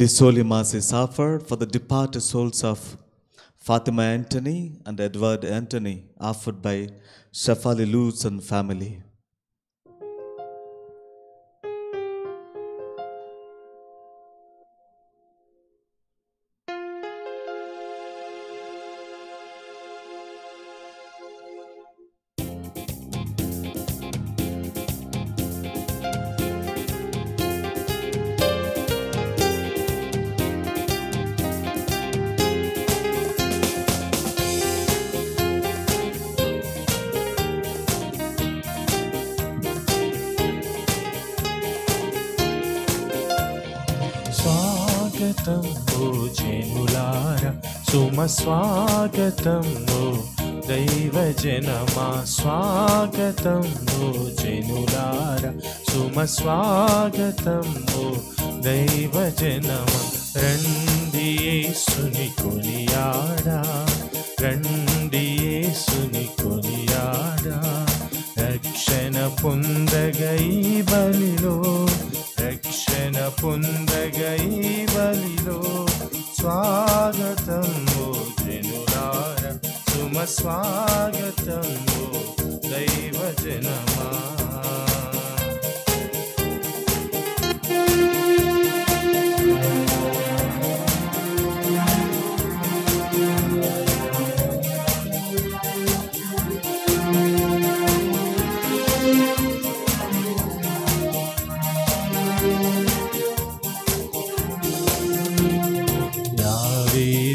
This holy mass is offered for the departed souls of Fatima Anthony and Edward Anthony, offered by Shafali Lutz and family.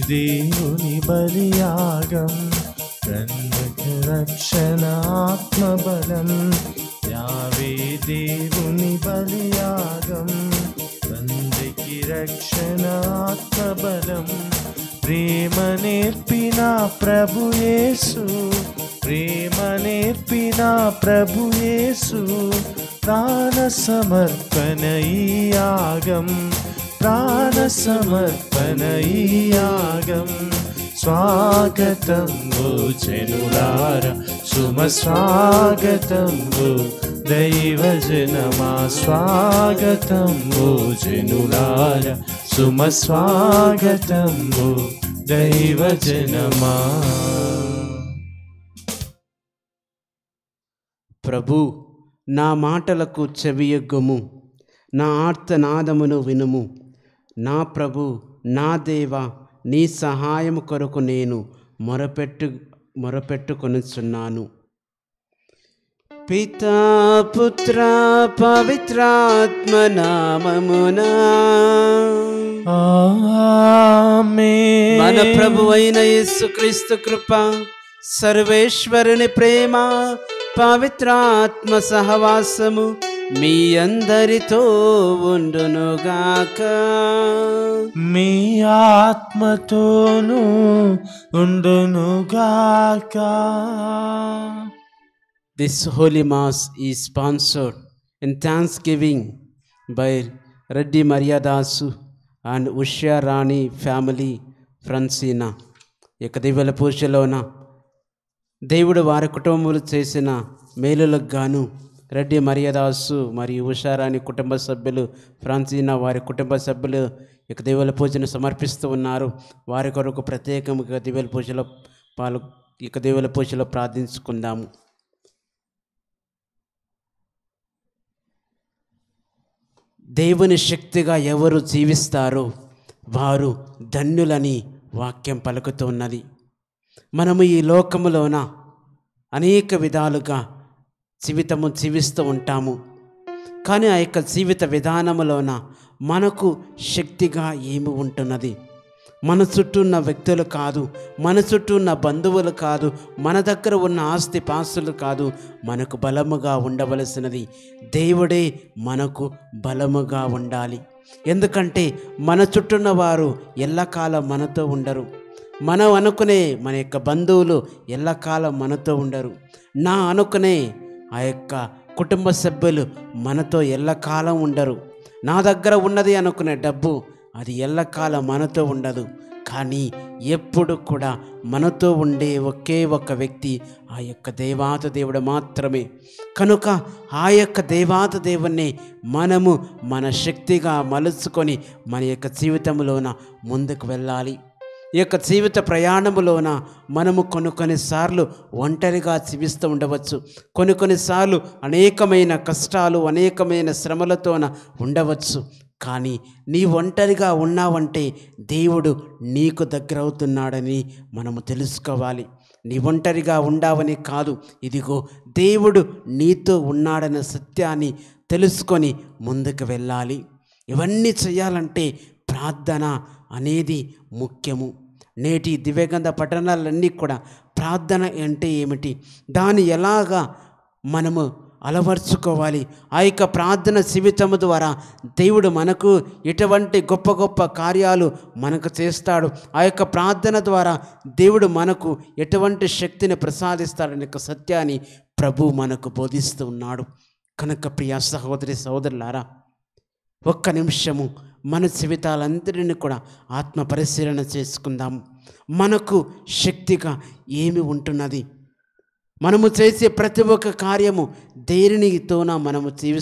దేవుని బలియాగం కన్నుకు రక్షణ ఆత్మబలం యావే దేవుని బలియాగం తండ్రికి రక్షణ ఆత్మబలం ప్రేమ నేర్పిన ప్రభు యేసు ప్రేమ నేర్పిన ప్రభు యేసు ప్రాణ సమర్పణ ఈ యాగం ప్రాణ స్వాగతం ఓ జనులార సుమ స్వాగతం దైవ జనమా స్వాగతం జనులార సుమ స్వాగతం దైవ జనమా ప్రభు నా మాటలకు చెవియొగ్గుము. నా ఆర్తనాదమును వినుము. నా ప్రభు నా దేవ నీ సహాయము కొరకు నేను మొరపెట్టు మొరపెట్టుకొనుచున్నాను పితా పుత్ర పవిత్రాత్మ నామమునా. మన ప్రభు అయిన యేసుక్రీస్తు కృప సర్వేశ్వరుని ప్రేమ పవిత్రాత్మ సహవాసము మీ అందరితో ఉండునుగాక. మీ ఆత్మతోను ఉండునుగాక. This holy mass is sponsored in thanksgiving by Reddy Maryadasu and Usha Rani family ఫ్రెండ్సీనా ఇక దివ్యల పూజలోన దేవుడు వారి కుటుంబములు చేసిన మేలులకు గాను రెడ్డి మరియదాసు మరియు ఉషారాణి కుటుంబ సభ్యులు ఫ్రాన్సీనా వారి కుటుంబ సభ్యులు ఇక దివ్యల పూజను సమర్పిస్తూ ఉన్నారు. వారి కొరకు ప్రత్యేకంగా దివ్యల పూజలో పాలు ఇక దేవుల పూజలో ప్రార్థించుకుందాము. దేవుని శక్తిగా ఎవరు జీవిస్తారో వారు ధన్యులని వాక్యం పలుకుతున్నది. మనము ఈ లోకములోన అనేక విధాలుగా జీవితము జీవిస్తూ ఉంటాము. కానీ ఆ యొక్క జీవిత విధానములోన మనకు శక్తిగా ఏమి ఉంటున్నది? మన చుట్టూ ఉన్న వ్యక్తులు కాదు మన చుట్టూ ఉన్న బంధువులు కాదు మన దగ్గర ఉన్న ఆస్తి పాస్తులు కాదు మనకు బలముగా ఉండవలసినది దేవుడే మనకు బలముగా ఉండాలి. ఎందుకంటే మన చుట్టూన్న వారు ఎల్లకాలం మనతో ఉండరు. మనం అనుకునే మన యొక్క బంధువులు ఎల్లకాలం మనతో ఉండరు. నా అనుకునే ఆ యొక్క కుటుంబ సభ్యులు మనతో ఎల్లకాలం ఉండరు. నా దగ్గర ఉన్నది అనుకునే డబ్బు అది ఎల్లకాలం మనతో ఉండదు. కానీ ఎప్పుడు కూడా మనతో ఉండే ఒకే ఒక్క వ్యక్తి ఆ యొక్క దేవాత దేవుడు మాత్రమే. కనుక ఆ యొక్క దేవాత దేవుణ్ణి మనము మన శక్తిగా మలుచుకొని మన యొక్క జీవితంలోన ముందుకు వెళ్ళాలి. ఈ యొక్క జీవిత ప్రయాణములోన మనము కొన్ని కొన్నిసార్లు ఒంటరిగా జీవిస్తూ ఉండవచ్చు. కొన్ని కొన్నిసార్లు అనేకమైన కష్టాలు అనేకమైన శ్రమలతోన ఉండవచ్చు. కానీ నీ ఒంటరిగా ఉన్నావంటే దేవుడు నీకు దగ్గర అవుతున్నాడని మనము తెలుసుకోవాలి. నీ ఒంటరిగా ఉండావని కాదు. ఇదిగో దేవుడు నీతో ఉన్నాడన్న సత్యాన్ని తెలుసుకొని ముందుకు వెళ్ళాలి. ఇవన్నీ చేయాలంటే ప్రార్థన అనేది ముఖ్యము. నేటి దివ్యగంధ పట్టణాలన్నీ కూడా ప్రార్థన అంటే ఏమిటి? దాన్ని ఎలాగా మనము అలవర్చుకోవాలి? ఆ యొక్క ప్రార్థన జీవితము ద్వారా దేవుడు మనకు ఎటువంటి గొప్ప గొప్ప కార్యాలు మనకు చేస్తాడు. ఆ యొక్క ప్రార్థన ద్వారా దేవుడు మనకు ఎటువంటి శక్తిని ప్రసాదిస్తాడనే యొక్క సత్యాన్ని ప్రభు మనకు బోధిస్తూ ఉన్నాడు. కనుక ప్రియ సహోదరి సహోదరులారా ఒక్క నిమిషము మన జీవితాలందరినీ కూడా ఆత్మ పరిశీలన చేసుకుందాం. మనకు శక్తిగా ఏమి ఉంటున్నది? మనము చేసే ప్రతి ఒక్క కార్యము దేనితోన మనము జీవి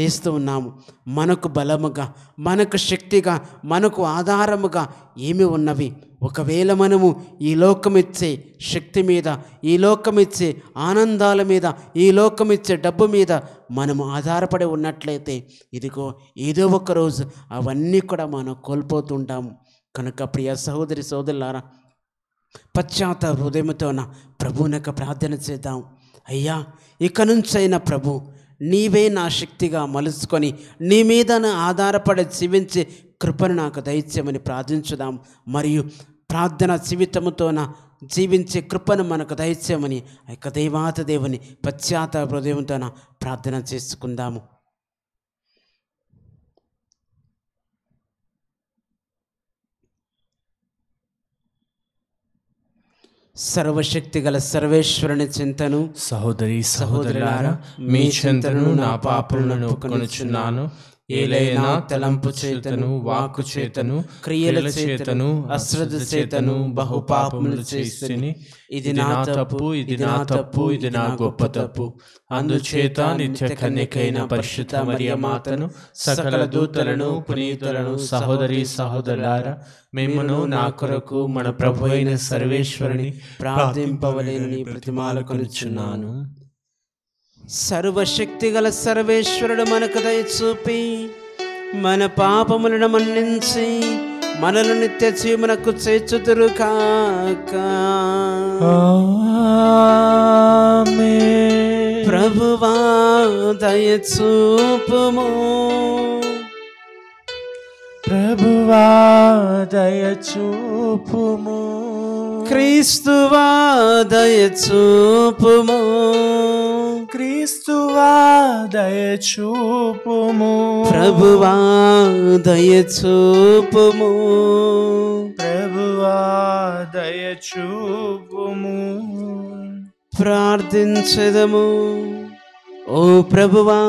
చేస్తూ ఉన్నాము? మనకు బలముగా మనకు శక్తిగా మనకు ఆధారముగా ఏమి ఉన్నవి? ఒకవేళ మనము ఈ లోకమిచ్చే శక్తి మీద ఈ లోకమిచ్చే ఆనందాల మీద ఈ లోకమిచ్చే డబ్బు మీద మనము ఆధారపడి ఉన్నట్లయితే ఇదిగో ఏదో ఒక రోజు అవన్నీ కూడా మనం కోల్పోతుంటాము కనుక ప్రియ సహోదరి సోదరులారా పశ్చాత్త హృదయంతోన ప్రభువునకు ప్రార్థన చేద్దాం. అయ్యా ఇక నుంచైనా ప్రభు నీవే నా శక్తిగా మలుచుకొని నీ మీద ఆధారపడి జీవించే కృపను నాకు దయచేయమని ప్రార్థించుదాం. మరియు ప్రార్థన జీవితముతోన జీవించే కృపను మనకు దయచేయమని ఆ యొక్క దేవాత దేవుని పశ్చాత్త హృదయంతోన ప్రార్థన చేసుకుందాము. సర్వశక్తి గల సర్వేశ్వరుని చింతను సహోదరి సహోదరులారా మీ చెంతను నా పాపలను ఒప్పుకొనుచున్నాను. ఏలైనా తలంపు చేతను వాక్కు చేతను క్రియల చేతను అశ్రద్ధ చేతను బహుపాపములు పాపములు ఇది నా తప్పు ఇది నా తప్పు ఇది నా గొప్ప తప్పు. అందుచేత నిత్య కన్యకైన పరిశుద్ధ మరియ మాతను సకల దూతలను పునీతులను సహోదరి సహోదరులారా మేమును నా కొరకు మన ప్రభు అయిన సర్వేశ్వరుని ప్రార్థింపవలేని ప్రతిమాల కొనుచున్నాను. సర్వశక్తి గల సర్వేశ్వరుడు మనకు దయచూపి మన పాపములను మన్నించి మనలు నిత్య జీవనకు చేర్చుదురు కాక ప్రభువా దయచూపుము ప్రభువా దయచూపుము క్రీస్తువా దయచూపుము క్రీస్తువా దయచూపుము ప్రభువా దయచూపుము ప్రభువా దయచూపుము ప్రార్థించదము. ఓ ప్రభువా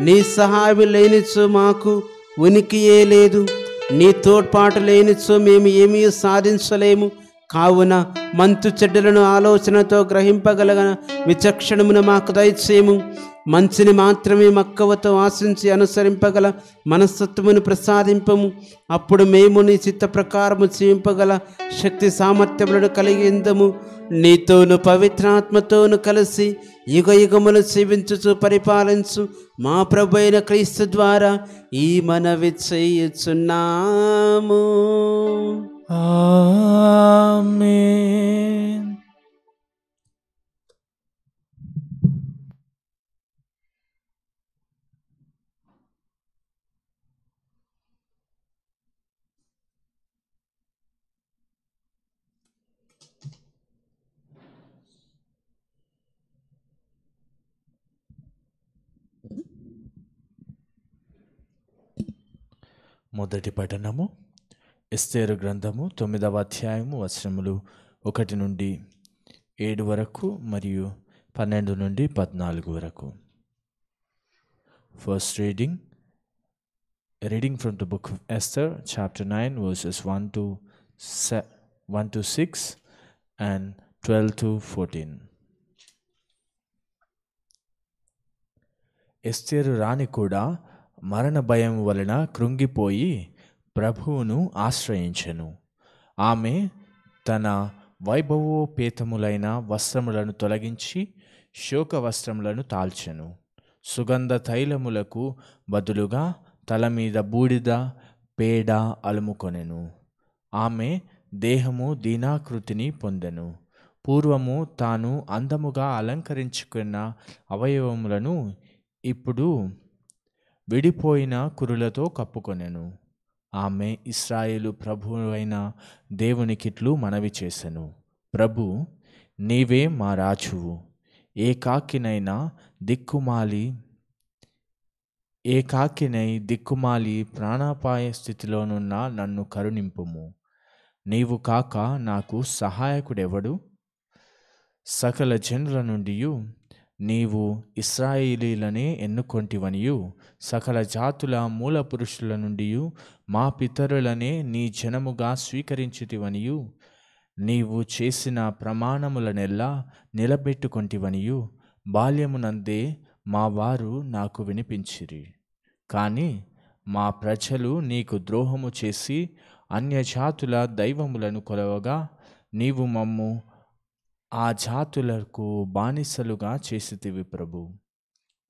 నీ సహాయం లేనిచో మాకు ఉనికియే లేదు. నీ తోడ్పాటు లేనిచో మేము ఏమీ సాధించలేము. కావున మంతు చెడ్డలను ఆలోచనతో గ్రహింపగలగ విచక్షణమును మాకు దయచేయము. మంచిని మాత్రమే మక్కవతో ఆశించి అనుసరింపగల మనస్తత్వమును ప్రసాదింపము. అప్పుడు మేము నీ చిత్త ప్రకారము జీవింపగల శక్తి సామర్థ్యములను కలిగిందము నీతోను పవిత్రాత్మతోను కలిసి యుగ యుగములు జీవించుచు పరిపాలించు మా ప్రభు అయిన క్రీస్తు ద్వారా ఈ మనవి చేయుచున్నాము. ఆమేన్ మొదటి పఠనము ఎస్తేరు గ్రంథము తొమ్మిదవ అధ్యాయము వచనములు ఒకటి నుండి ఏడు వరకు మరియు పన్నెండు నుండి పద్నాలుగు వరకు first reading reading from the book of Esther chapter nine verses one to se- 1 to 6 and 12 to 14. ఎస్తేరు రాణి కూడా మరణ భయం వలన కృంగిపోయి ప్రభువును ఆశ్రయించెను. ఆమె తన వైభవోపేతములైన వస్త్రములను తొలగించి శోక వస్త్రములను తాల్చెను. సుగంధ తైలములకు బదులుగా తల మీద బూడిద పేడ అలుముకొనెను. ఆమె దేహము దీనాకృతిని పొందెను. పూర్వము తాను అందముగా అలంకరించుకున్న అవయవములను ఇప్పుడు విడిపోయిన కురులతో కప్పుకొనెను. ఆమె ఇస్రాయేలు ప్రభువైన దేవునికిట్లు మనవి చేసెను. ప్రభు నీవే మా రాజువు. ఏకాకినైనా దిక్కుమాలి ఏకాకినై దిక్కుమాలి ప్రాణాపాయ స్థితిలోనున్న నన్ను కరుణింపుము. నీవు కాక నాకు సహాయకుడెవడు? సకల జనుల నుండి నీవు ఇస్రాయిలీలని ఎన్నుకొంటివనియు. సకల జాతుల మూల పురుషుల నుండి మా పితరులనే నీ జనముగా స్వీకరించితివనియు నీవు చేసిన ప్రమాణములనెల్లా నిలబెట్టుకొంటివనియు. బాల్యమునందే మా వారు నాకు వినిపించిరి. కానీ మా ప్రజలు నీకు ద్రోహము చేసి అన్యజాతుల దైవములను కొలవగా నీవు మమ్ము ఆ జాతులకు బానిసలుగా చేసితివి ప్రభు.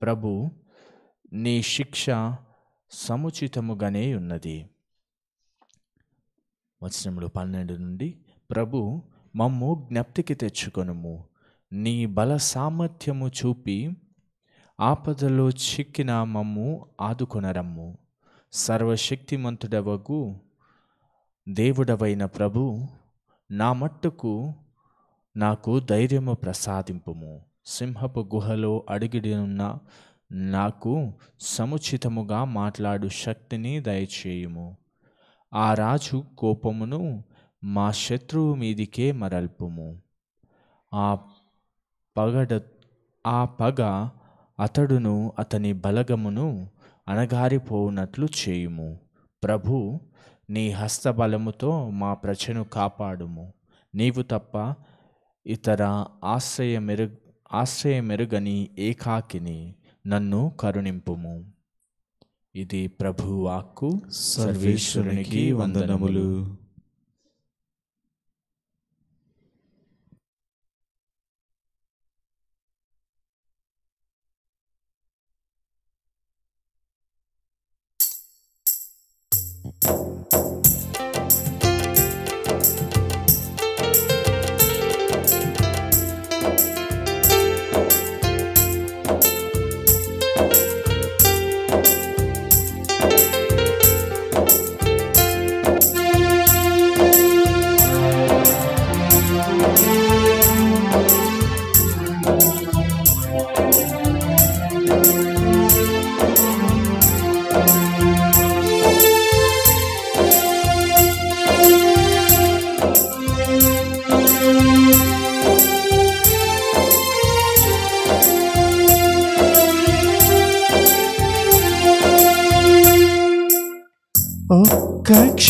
ప్రభు నీ శిక్ష సముచితముగానే ఉన్నది వచనములు పన్నెండు నుండి ప్రభు మమ్ము జ్ఞప్తికి తెచ్చుకొనుము. నీ బల సామర్థ్యము చూపి ఆపదలో చిక్కిన మమ్ము ఆదుకొనరమ్ము. సర్వశక్తిమంతుడవగు దేవుడవైన ప్రభు నా మట్టుకు నాకు ధైర్యము ప్రసాదింపుము. సింహపు గుహలో అడిగిడనున్న నాకు సముచితముగా మాట్లాడు శక్తిని దయచేయుము. ఆ రాజు కోపమును మా శత్రువు మీదికే మరల్పుము. ఆ పగడ ఆ పగ అతడును అతని బలగమును అణగారిపోవునట్లు చేయుము. ప్రభు నీ హస్తబలముతో మా ప్రజను కాపాడుము. నీవు తప్ప ఇతర ఆశ్రయమెరు ఆశ్రయమెరుగని ఏకాకిని నన్ను కరుణింపుము. ఇది ప్రభువాక్కు సర్వేశ్వరునికి వందనములు.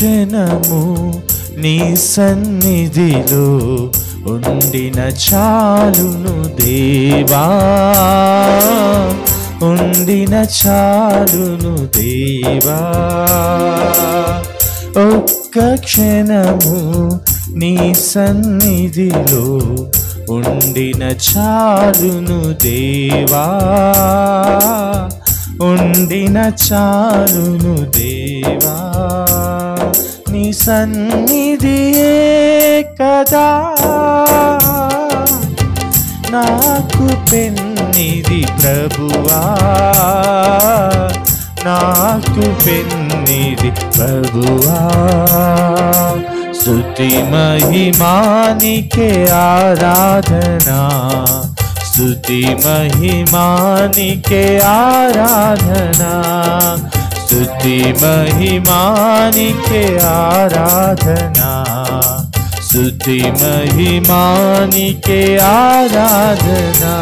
క్షణము నీ సన్నిధిలో ఉండిన చాలును దేవా. ఉండిన చాలును దేవా. ఒక్క క్షణము నీ సన్నిధిలో ఉండిన చాలును దేవా. ఉండిన చాలును దేవా. నీ సన్నిధియే కదా. నాకు పెన్నిది ప్రభువా. నాకు పెన్నిది ప్రభువా. స్తుతి మహిమానికే ఆరాధనా. స్తుతి మహిమానికే ఆరాధనా. स्तुति महिमानिके आराधना स्तुति महिमानिके आराधना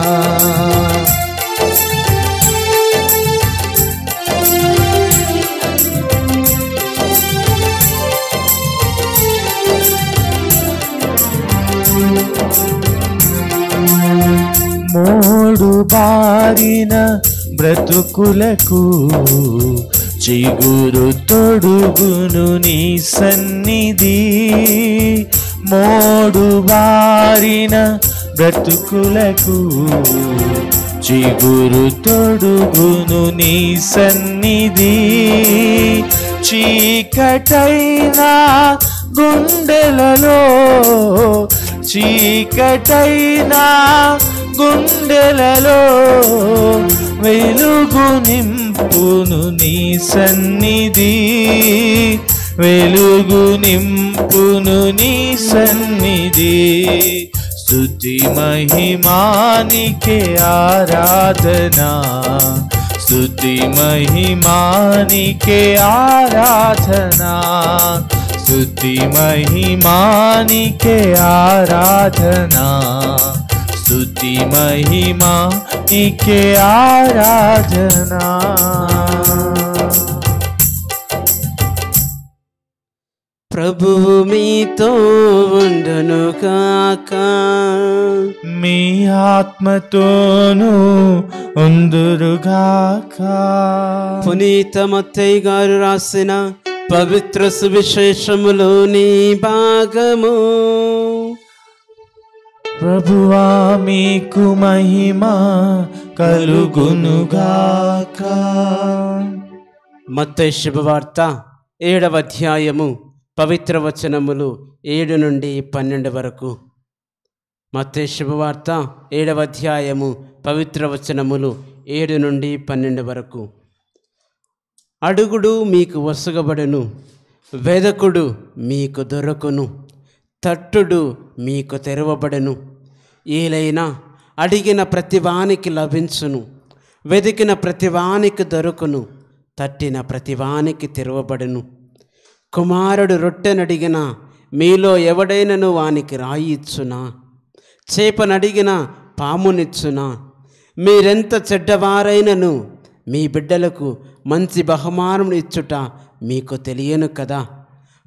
మూడు బారిన బ్రతుకులకు చిగురు తొడుగును నీ సన్నిధి. మోడు బారిన బ్రతుకులకు చిగురు తొడుగును నీ సన్నిధి. చీకటైన గుండెలలో చీకటైన గుండెలలో వెలుగు నింపును నీ సన్నిధి. వెలుగు నింపును నీ సన్నిధి. స్తుతి మహిమానికే ఆరాధనా. స్తుతి మహిమానికే ఆరాధనా. స్తుతి మహిమానికే ఆరాధనా. స్తుతి మహిమా నీకే ఆరాధనా ప్రభువు మీతో ఉండును కాక మీ ఆత్మతోనూ ఉందురుగాక పునీత మత్తయ్య గారు రాసిన పవిత్ర సువిశేషములోని భాగము ప్రభువా మీకు మహిమ కలుగునుగాక. మత్త శుభవార్త ఏడవ అధ్యాయము పవిత్ర వచనములు ఏడు నుండి పన్నెండు వరకు. మత్త శుభవార్త ఏడవ అధ్యాయము పవిత్ర వచనములు ఏడు నుండి పన్నెండు వరకు. అడుగుడు మీకు వసగబడును వెదకుడు మీకు దొరకును తట్టుడు మీకు తెరవబడను. ఏలైనా అడిగిన ప్రతివానికి లభించును వెదికిన ప్రతివానికి దొరుకును తట్టిన ప్రతివానికి తెరవబడును. కుమారుడు రొట్టెనడిగిన మీలో ఎవడైనను వానికి రాయి ఇచ్చునా చేపనడిగిన పామునిచ్చునా? మీరెంత చెడ్డవారైనను మీ బిడ్డలకు మంచి బహుమానం ఇచ్చుట మీకు తెలియను కదా?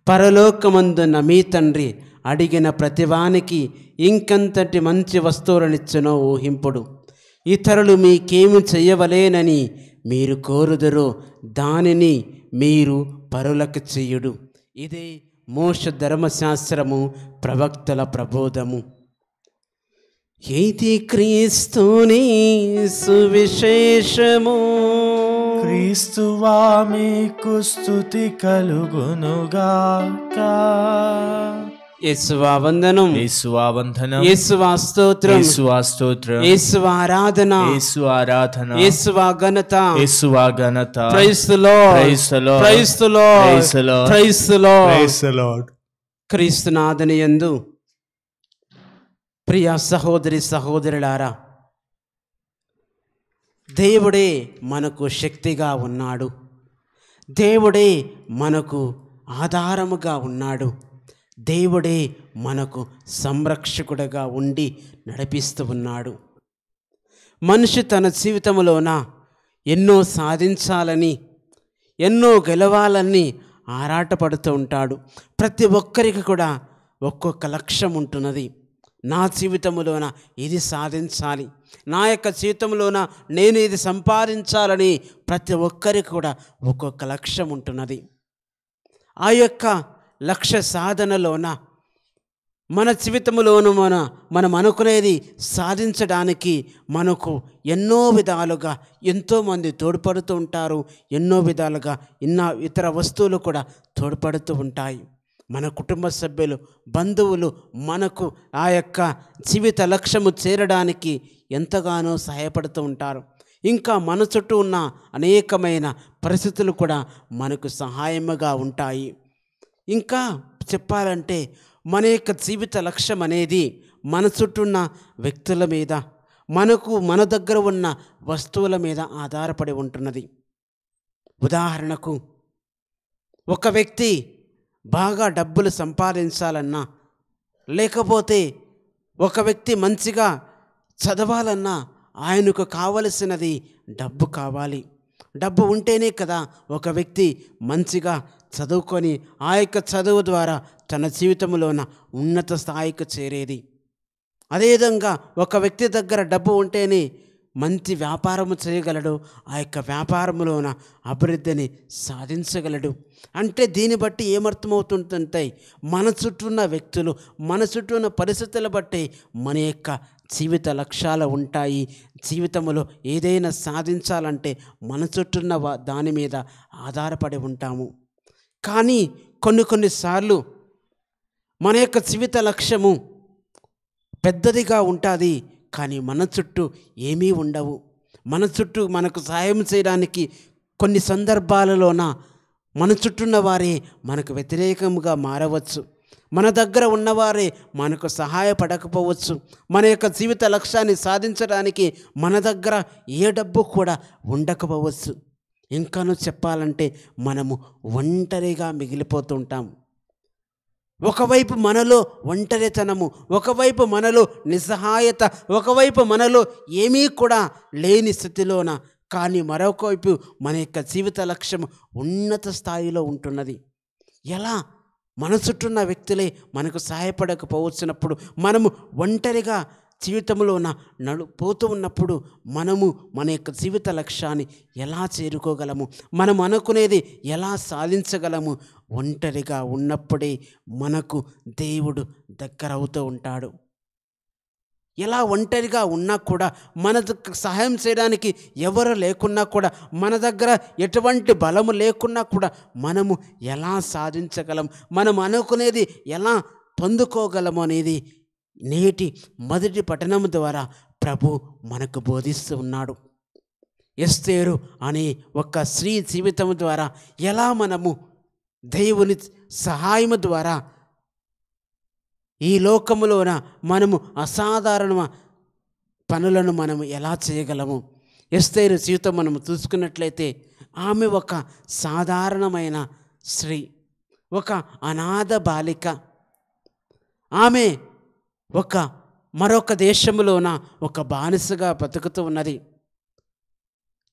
పరలోకమందున్న మీ తండ్రి అడిగిన ప్రతివానికి ఇంకంతటి మంచి వస్తువులనిచ్చునో ఊహింపుడు. ఇతరులు మీకేమి చెయ్యవలేనని మీరు కోరుదరో. దానిని మీరు పరులకు చెయ్యుడు ఇదే మోష ధర్మశాస్త్రము ప్రవక్తల ప్రబోధము. ఏది క్రీస్తుని సువిశేషము? క్రీస్తువా మీకు స్థుతి కలుగునుగాక. యేసువా వందనం యేసువా వందనం యేసువా స్తోత్రం యేసువా స్తోత్రం యేసువా ఆరాధన యేసు ఆరాధన యేసువా ఘనత యేసువా ఘనత ప్రైస్లో Praise the Lord. ప్రైస్లో Praise the Lord. ప్రైస్లో Praise the Lord. క్రీస్తునాథని యందు ప్రియ సహోదరి సహోదరులారా దేవుడే మనకు శక్తిగా ఉన్నాడు దేవుడే మనకు ఆధారముగా ఉన్నాడు దేవుడే మనకు సంరక్షకుడగా ఉండి నడిపిస్తూ ఉన్నాడు. మనిషి తన జీవితంలోన ఎన్నో సాధించాలని ఎన్నో గెలవాలని ఆరాటపడుతూ ఉంటాడు. ప్రతి ఒక్కరికి కూడా ఒక్కొక్క లక్ష్యం ఉంటున్నది. నా జీవితంలోన ఇది సాధించాలి. నా యొక్క జీవితంలోన నేను ఇది సంపాదించాలని ప్రతి ఒక్కరికి కూడా ఒక్కొక్క లక్ష్యం ఉంటున్నది. ఆ యొక్క లక్ష్య సాధనలోన మన జీవితంలోను మన మనం అనుకునేది సాధించడానికి మనకు ఎన్నో విధాలుగా ఎంతోమంది తోడ్పడుతూ ఉంటారు. ఎన్నో విధాలుగా ఇన్న ఇతర వస్తువులు కూడా తోడ్పడుతూ ఉంటాయి. మన కుటుంబ సభ్యులు బంధువులు మనకు ఆ యొక్క జీవిత లక్ష్యము చేరడానికి ఎంతగానో సహాయపడుతూ ఉంటారు. ఇంకా మన చుట్టూ ఉన్న అనేకమైన పరిస్థితులు కూడా మనకు సహాయముగా ఉంటాయి. ఇంకా చెప్పాలంటే మన యొక్క జీవిత లక్ష్యం అనేది మన చుట్టూ ఉన్న వ్యక్తుల మీద మనకు మన దగ్గర ఉన్న వస్తువుల మీద ఆధారపడి ఉంటున్నది. ఉదాహరణకు ఒక వ్యక్తి బాగా డబ్బులు సంపాదించాలన్నా లేకపోతే ఒక వ్యక్తి మంచిగా చదవాలన్నా ఆయనకు కావలసినది డబ్బు కావాలి. డబ్బు ఉంటేనే కదా ఒక వ్యక్తి మంచిగా చదువుకొని ఆ యొక్క చదువు ద్వారా తన జీవితంలోన ఉన్నత స్థాయికి చేరేది. అదేవిధంగా ఒక వ్యక్తి దగ్గర డబ్బు ఉంటేనే మంచి వ్యాపారము చేయగలడు. ఆ యొక్క వ్యాపారములోన అభివృద్ధిని సాధించగలడు. అంటే దీన్ని బట్టి ఏమర్థమవుతుంటుంటాయి మన చుట్టూ ఉన్న వ్యక్తులు మన చుట్టూ ఉన్న పరిస్థితుల బట్టి మన యొక్క జీవిత లక్ష్యాలు ఉంటాయి. జీవితంలో ఏదైనా సాధించాలంటే మన చుట్టూ ఉన్న దాని మీద ఆధారపడి ఉంటాము. కానీ కొన్ని కొన్నిసార్లు మన యొక్క జీవిత లక్ష్యము పెద్దదిగా ఉంటుంది కానీ మన చుట్టూ ఏమీ ఉండవు. మన చుట్టూ మనకు సహాయం చేయడానికి కొన్ని సందర్భాలలోన మన చుట్టున్న వారే మనకు వ్యతిరేకంగా మారవచ్చు. మన దగ్గర ఉన్నవారే మనకు సహాయపడకపోవచ్చు. మన యొక్క జీవిత లక్ష్యాన్ని సాధించడానికి మన దగ్గర ఏ డబ్బు కూడా ఉండకపోవచ్చు. ఇంకాను చెప్పాలంటే మనము ఒంటరిగా మిగిలిపోతుంటాం ఒకవైపు మనలో ఒంటరితనము ఒకవైపు మనలో నిస్సహాయత ఒకవైపు మనలో ఏమీ కూడా లేని స్థితిలోన కానీ మరొక వైపు మన యొక్క జీవిత లక్ష్యం ఉన్నత స్థాయిలో ఉంటున్నది. ఎలా? మన చుట్టూ ఉన్న వ్యక్తులే మనకు సహాయపడకపోవచ్చినప్పుడు మనము ఒంటరిగా జీవితంలో ఉన్న నడు పోతూ ఉన్నప్పుడు మనము మన యొక్క జీవిత లక్ష్యాన్ని ఎలా చేరుకోగలము? మనం అనుకునేది ఎలా సాధించగలము? ఒంటరిగా ఉన్నప్పుడే మనకు దేవుడు దగ్గర అవుతూ ఉంటాడు. ఎలా ఒంటరిగా ఉన్నా కూడా మన సహాయం చేయడానికి ఎవరు లేకున్నా కూడా మన దగ్గర ఎటువంటి బలము లేకున్నా కూడా మనము ఎలా సాధించగలం? మనం అనుకునేది ఎలా పొందుకోగలము అనేది నేటి మొదటి పఠనం ద్వారా ప్రభు మనకు బోధిస్తూ ఉన్నాడు. ఎస్తేరు అనే ఒక స్త్రీ జీవితం ద్వారా ఎలా మనము దేవుని సహాయము ద్వారా ఈ లోకములోన మనము అసాధారణ పనులను మనము ఎలా చేయగలము? ఎస్తేరు జీవితం మనము చూసుకున్నట్లయితే ఆమె ఒక సాధారణమైన స్త్రీ ఒక అనాథ బాలిక. ఆమె ఒక మరొక దేశంలోన ఒక బానిసగా బతుకుతూ ఉన్నది.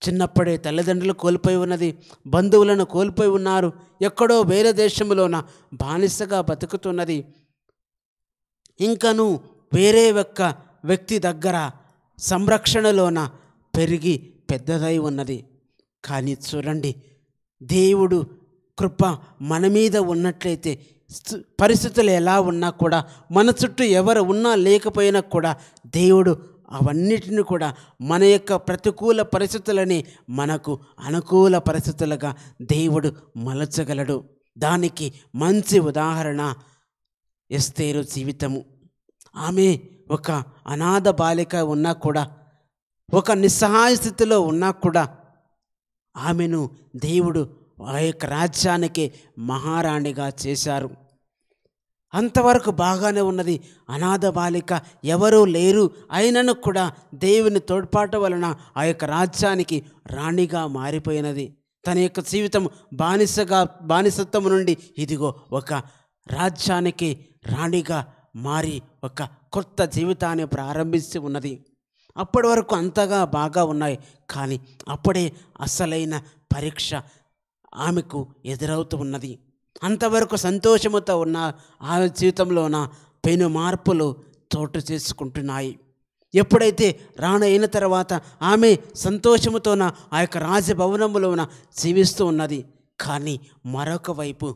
చిన్నప్పుడే తల్లిదండ్రులు కోల్పోయి ఉన్నది బంధువులను కోల్పోయి ఉన్నారు ఎక్కడో వేరే దేశంలోన బానిసగా బతుకుతున్నది ఇంకను వేరే ఒక్క వ్యక్తి దగ్గర సంరక్షణలోన పెరిగి పెద్దదై ఉన్నది. కానీ చూడండి దేవుడు కృప మన మీద ఉన్నట్లయితే పరిస్థితులు ఎలా ఉన్నా కూడా మన చుట్టూ ఎవరు ఉన్నా లేకపోయినా కూడా దేవుడు అవన్నిటిని కూడా మన యొక్క ప్రతికూల పరిస్థితులని మనకు అనుకూల పరిస్థితులుగా దేవుడు మలచగలడు. దానికి మంచి ఉదాహరణ ఎస్తేరు జీవితము. ఆమె ఒక అనాథ బాలిక ఉన్నా కూడా ఒక నిస్సహాయ స్థితిలో ఉన్నా కూడా ఆమెను దేవుడు ఆ యొక్క రాజ్యానికి మహారాణిగా చేశారు. అంతవరకు బాగానే ఉన్నది. అనాథ బాలిక ఎవరూ లేరు. అయినను కూడా దేవుని తోడ్పాటు వలన ఆ యొక్క రాజ్యానికి రాణిగా మారిపోయినది. తన యొక్క జీవితం బానిసగా బానిసత్వం నుండి ఇదిగో ఒక రాజ్యానికి రాణిగా మారి ఒక కొత్త జీవితాన్ని ప్రారంభించి ఉన్నది. అప్పటి వరకు అంతగా బాగా ఉన్నాయి. కానీ అప్పుడే అసలైన పరీక్ష ఆమెకు ఎదురవుతూ ఉన్నది. అంతవరకు సంతోషముతో ఉన్న ఆమె జీవితంలోన పెను మార్పులు చోటు చేసుకుంటున్నాయి. ఎప్పుడైతే రాణ అయిన తర్వాత ఆమె సంతోషముతోన ఆ యొక్క రాజభవనములోన జీవిస్తూ ఉన్నది. కానీ మరొక వైపు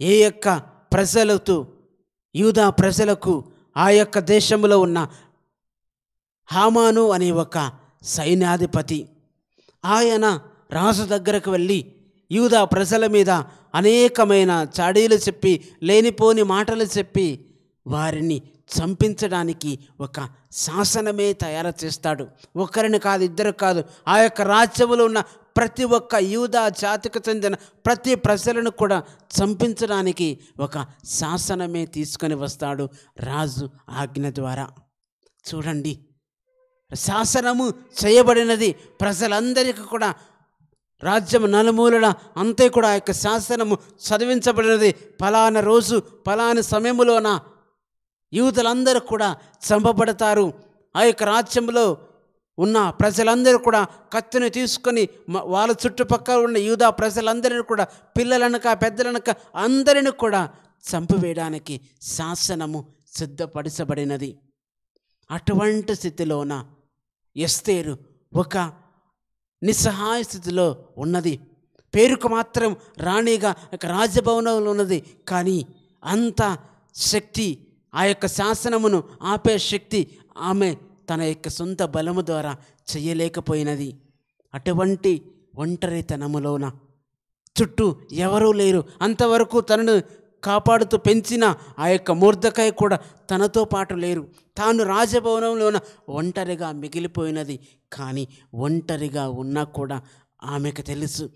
ఏ యొక్క ప్రజలతో యూదా ప్రజలకు ఆ యొక్క దేశంలో ఉన్న హామాను అనే ఒక సైన్యాధిపతి ఆయన రాజు దగ్గరకు వెళ్ళి యూదా ప్రజల మీద అనేకమైన చాడీలు చెప్పి లేనిపోని మాటలు చెప్పి వారిని చంపించడానికి ఒక శాసనమే తయారు చేస్తాడు. ఒకరిని కాదు ఇద్దరు కాదు ఆ యొక్క రాజ్యంలో ఉన్న ప్రతి ఒక్క యూదా జాతికి చెందిన ప్రతి ప్రజలను కూడా చంపించడానికి ఒక శాసనమే తీసుకొని వస్తాడు రాజు ఆజ్ఞ ద్వారా. చూడండి శాసనము చేయబడినది ప్రజలందరికీ కూడా రాజ్యం నలుమూలన అంతే కూడా ఆ యొక్క శాసనము చదివించబడినది. ఫలానా రోజు ఫలానా సమయంలోన యూతులందరూ కూడా చంపబడతారు. ఆ యొక్క రాజ్యంలో ఉన్న ప్రజలందరూ కూడా కత్తిని తీసుకొని వాళ్ళ చుట్టుపక్కల ఉన్న యూదా ప్రజలందరిని కూడా పిల్లలనక పెద్దలనక అందరిని కూడా చంపివేయడానికి శాసనము సిద్ధపరచబడినది. అటువంటి స్థితిలోన ఎస్తేరు ఒక నిస్సహాయ స్థితిలో ఉన్నది. పేరుకు మాత్రం రాణిగా ఒక రాజభవనంలో ఉన్నది. కానీ అంత శక్తి ఆ యొక్క శాసనమును ఆపే శక్తి ఆమె తన యొక్క సొంత బలము ద్వారా చేయలేకపోయినది. అటువంటి ఒంటరితనములోన చుట్టూ ఎవరూ లేరు. అంతవరకు తనను కాపాడుతూ పెంచిన ఆ యొక్క మూర్ధకాయ కూడా తనతో పాటు లేరు. తాను రాజభవనంలోన ఒంటరిగా మిగిలిపోయినది కానీ ఒంటరిగా ఉన్నా కూడా ఆమెకు తెలుసు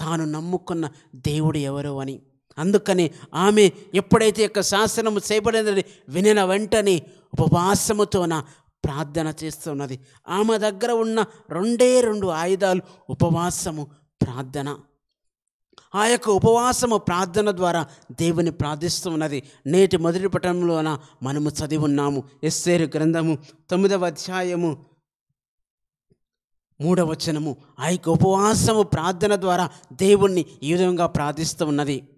తాను నమ్ముకున్న దేవుడు ఎవరు అని. అందుకని ఆమె ఎప్పుడైతే యొక్క శాసనము చేయబడినది వినిన వెంటనే ఉపవాసముతోన ప్రార్థన చేస్తున్నది. ఆమె దగ్గర ఉన్న రెండే రెండు ఆయుధాలు ఉపవాసము ప్రార్థన. ఆ యొక్క ఉపవాసము ప్రార్థన ద్వారా దేవుని ప్రార్థిస్తూ ఉన్నది. నేటి మొదటి పట్టణంలోన మనము చదివి ఉన్నాము. ఎస్సేరు గ్రంథము తొమ్మిదవ అధ్యాయము మూడవ వచనము. ఆ యొక్క ఉపవాసము ప్రార్థన ద్వారా దేవుణ్ణి ఈ విధంగా ప్రార్థిస్తూ ఉన్నది.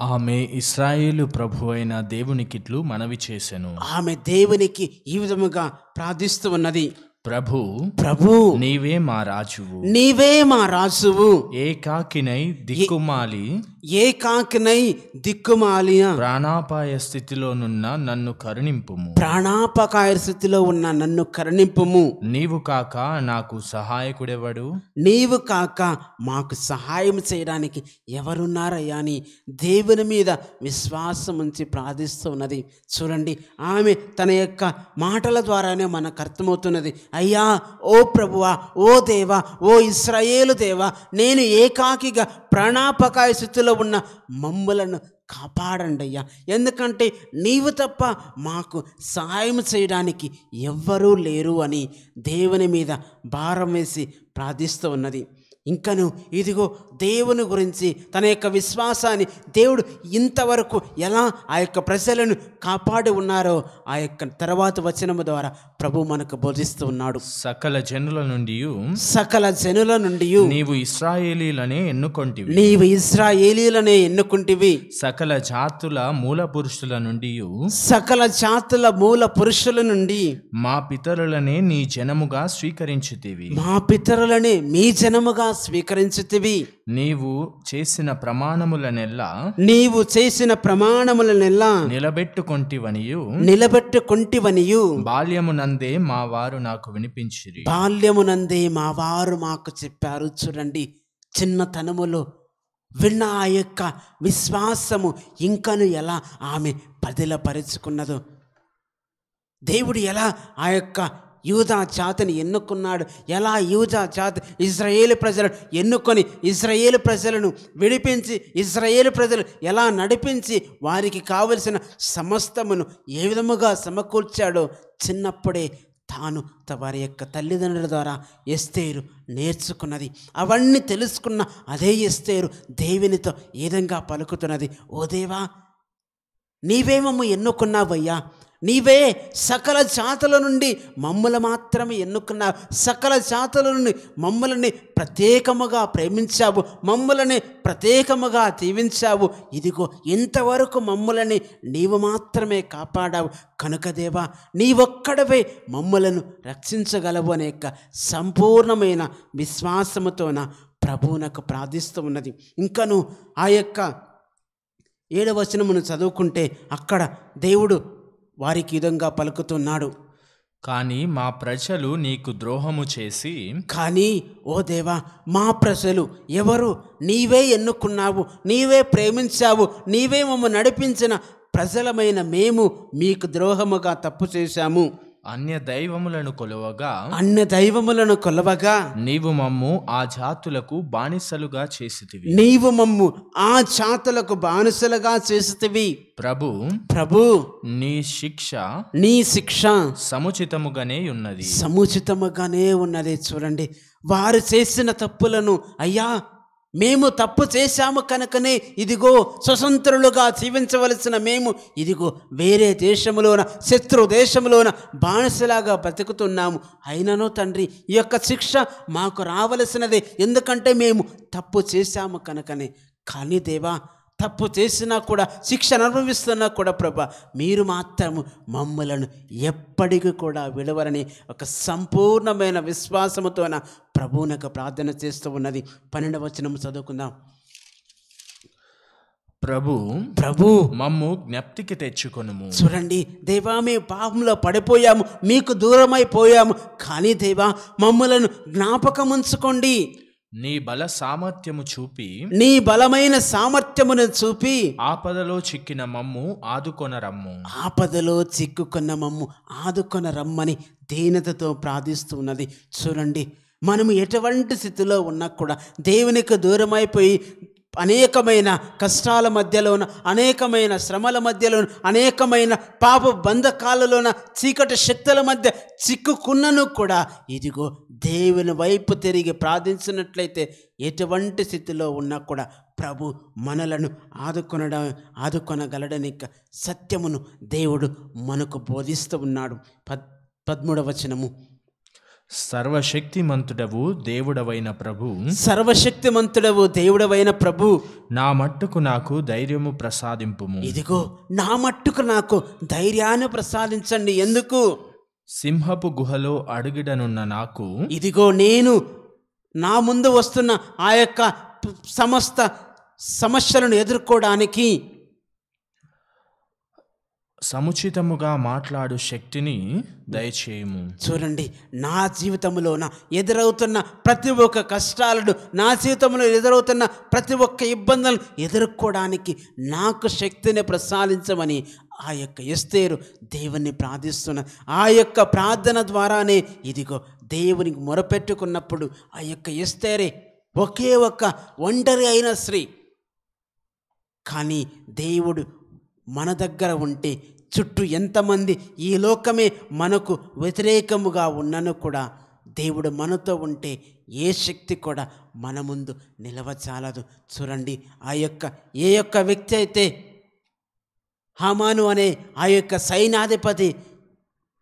ఆమె ఇస్రాయేలు ప్రభు అయిన దేవునికిట్లు మనవి చేసెను. ఆమె దేవునికి ఈ విధముగా ప్రార్థిస్తూ ఉన్నది. ప్రభు ప్రభు నీవే మా రాజువు. నీవే మా రాజువు. ఏకాకినై దిక్కుమాలి. ఏకాకినై దిక్కుమాలిన ప్రాణాపాయ స్థితిలోనున్న నన్ను కరుణింపుము. ప్రాణాపకాయ స్థితిలో ఉన్న నన్ను కరుణింపుము. నీవు కాక నాకు సహాయకుడెవడు? నీవు కాక మాకు సహాయం చేయడానికి ఎవరున్నారయ్యా అని దేవుని మీద విశ్వాసం ఉంచి ప్రార్థిస్తూ ఉన్నది. చూడండి ఆమె తన యొక్క మాటల ద్వారానే మనకు అర్థమవుతున్నది. అయ్యా ఓ ప్రభువా ఓ దేవా ఓ ఇస్రాయేలు దేవా నేను ఏకాకిగా ప్రాణాపకాయ స్థితిలో ఉన్న మమ్ములను కాపాడండి అయ్యా. ఎందుకంటే నీవు తప్ప మాకు సహాయం చేయడానికి ఎవ్వరూ లేరు అని దేవుని మీద భారం వేసి ప్రార్థిస్తూ ఉన్నది. ఇంకను ఇదిగో దేవుని గురించి తన యొక్క విశ్వాసాన్ని దేవుడు ఇంతవరకు ఎలా ఆ యొక్క ప్రజలను కాపాడి ఉన్నారో ఆ యొక్క తర్వాత వచనము ద్వారా ప్రభు మనకు బోధిస్తూ ఉన్నాడు. సకల జనుల నుండి సకల జనుల నుండి నీవు ఇస్రాయేలీలనే ఎన్నుకొంటివి. నీవు ఇస్రాయేలీలనే ఎన్నుకుంటివి. సకల జాతుల మూల పురుషుల నుండి సకల జాతుల మూల పురుషుల నుండి మా పితరులనే నీ జనముగా స్వీకరించితివి. మా పితరులని మీ జనముగా స్వీకరించుతివి. నీవు చేసిన ప్రమాణములనెల్లా నీవు చేసిన ప్రమాణములనెల్లా నిలబెట్టుకొంటివనియు. నిలబెట్టుకుంటివనియు. బాల్యమునందే మా వారు నాకు వినిపించిరి. బాల్యమునందే మా వారు మాకు చెప్పారు చూడండి. చిన్నతనములో విన్న ఆ యొక్క విశ్వాసము ఇంకను ఎలా ఆమె పదిలపరుచుకున్నదో దేవుడు ఎలా ఆ యొక్క యూదా జాతిని ఎన్నుకున్నాడు? ఎలా యూదా జాతి ఇజ్రాయేలు ప్రజలను ఎన్నుకొని ఇజ్రాయేలు ప్రజలను విడిపించి ఇజ్రాయేలు ప్రజలు ఎలా నడిపించి వారికి కావలసిన సమస్తమును ఏ విధముగా సమకూర్చాడో చిన్నప్పుడే తాను వారి యొక్క తల్లిదండ్రుల ద్వారా ఎస్తేరు నేర్చుకున్నది. అవన్నీ తెలుసుకున్న అదే ఎస్తేరు దేవునితో ఏ విధంగా పలుకుతున్నది? ఓ దేవా నీవేమమ్మ ఎన్నుకున్నావయ్యా? నీవే సకల జాతుల నుండి మమ్మల్ని మాత్రమే ఎన్నుకున్నావు. సకల జాతుల నుండి మమ్మల్ని ప్రత్యేకముగా ప్రేమించావు. మమ్మల్ని ప్రత్యేకముగా దీవించావు. ఇదిగో ఇంతవరకు మమ్మల్ని నీవు మాత్రమే కాపాడావు. కనుక దేవా నీవొక్కడవే మమ్మలను రక్షించగలవు అనే యొక్క సంపూర్ణమైన విశ్వాసముతోన ప్రభువునకు ప్రార్థిస్తూ ఉన్నది. ఇంకను ఆ యొక్క ఏడవచనమును చదువుకుంటే అక్కడ దేవుడు వారికి విధంగా పలుకుతున్నాడు. కానీ మా ప్రజలు నీకు ద్రోహము చేసి కానీ ఓ దేవా మా ప్రజలు ఎవరు? నీవే ఎన్నుకున్నావు నీవే ప్రేమించావు నీవే మమ్మ నడిపించిన ప్రజలమైన మేము మీకు ద్రోహముగా తప్పు చేశాము. అన్య దైవములను కొలవగా అన్య దైవములను కొలవగా నీవు మమ్ము ఆ జాతులకు బానిసలుగా చేసితివి. నీవు మమ్ము ఆ జాతులకు బానిసలుగా చేస్తువి. ప్రభు ప్రభు నీ శిక్ష నీ శిక్ష సముచితముగానే ఉన్నది. సముచితముగానే ఉన్నది. చూడండి వారు చేసిన తప్పులను అయ్యా మేము తప్పు చేశాము కనుకనే ఇదిగో స్వతంత్రులుగా జీవించవలసిన మేము ఇదిగో వేరే దేశములోన శత్రు దేశములోన బానిసలాగా బతుకుతున్నాము అయినను తండ్రి ఈ యొక్క శిక్ష మాకు రావలసినదే. ఎందుకంటే మేము తప్పు చేశాము కనుకనే. కానీ దేవా తప్పు చేసినా కూడా శిక్ష అనుభవిస్తున్నా కూడా ప్రభా మీరు మాత్రము మమ్మలను ఎప్పటికీ కూడా విడవరని ఒక సంపూర్ణమైన విశ్వాసముతోన ప్రభువునకు ప్రార్థన చేస్తూ ఉన్నది. పన్నెండవ వచనం చదువుకుందాం. ప్రభు ప్రభు మమ్ము జ్ఞప్తికి తెచ్చుకొనుము. చూడండి దేవా మేము పాపంలో పడిపోయాము మీకు దూరమైపోయాము కానీ దేవా మమ్మలను జ్ఞాపకం ఉంచుకోండి నీ బల సామర్థ్యము చూపి నీ బలమైన సామర్థ్యమును చూపి ఆపదలో చిక్కిన మమ్ము ఆదుకొనరమ్ము ఆపదలో చిక్కుకున్న మమ్ము ఆదుకొన రమ్మని దీనతతో ప్రార్థిస్తున్నది. చూడండి మనము ఎటువంటి స్థితిలో ఉన్నా కూడా దేవునికి దూరమైపోయి అనేకమైన కష్టాల మధ్యలోన అనేకమైన శ్రమల మధ్యలోన అనేకమైన పాప బంధకాలలోన చీకటి శక్తుల మధ్య చిక్కుకున్నను కూడా ఇదిగో దేవుని వైపు తిరిగి ప్రార్థించినట్లయితే ఎటువంటి స్థితిలో ఉన్నా కూడా ప్రభు మనలను ఆదుకొనడం ఆదుకొనగలడని సత్యమును దేవుడు మనకు బోధిస్తూ ఉన్నాడు. పద్ పదమూడవ వచనము. సర్వశక్తిమంతుడవు దేవుడవైన ప్రభు. సర్వశక్తిమంతుడవు దేవుడవైన ప్రభు. నా మట్టుకు నాకు ధైర్యము ప్రసాదింపుము. ఇదిగో నా మట్టుకు నాకు ధైర్యాన్ని ప్రసాదించండి. ఎందుకు? సింహపు గుహలో అడుగిడనున్న నాకు ఇదిగో నేను నా ముందు వస్తున్న ఆ యొక్క సమస్త సమస్యలను ఎదుర్కోవడానికి సముచితముగా మాట్లాడు శక్తిని దయచేయము. చూడండి నా జీవితంలోన ఎదురవుతున్న ప్రతి ఒక్క కష్టాలను నా జీవితంలో ఎదురవుతున్న ప్రతి ఒక్క ఇబ్బందులను ఎదుర్కోవడానికి నాకు శక్తిని ప్రసాదించమని ఆ యొక్క ఎస్తేరు దేవుణ్ణి ప్రార్థిస్తున్న. ఆ యొక్క ప్రార్థన ద్వారానే ఇదిగో దేవునికి మొరపెట్టుకున్నప్పుడు ఆ యొక్క ఎస్తేరే ఒకే ఒక్క ఒంటరి అయిన స్త్రీ. కానీ దేవుడు మన దగ్గర ఉంటే చుట్టూ ఎంతమంది ఈ లోకమే మనకు వ్యతిరేకముగా ఉన్నను కూడా దేవుడు మనతో ఉంటే ఏ శక్తి కూడా మన ముందు నిలవచాలదు. చూడండి ఆ యొక్క ఏ యొక్క వ్యక్తి అయితే హమాను అనే ఆ యొక్క సైనాధిపతి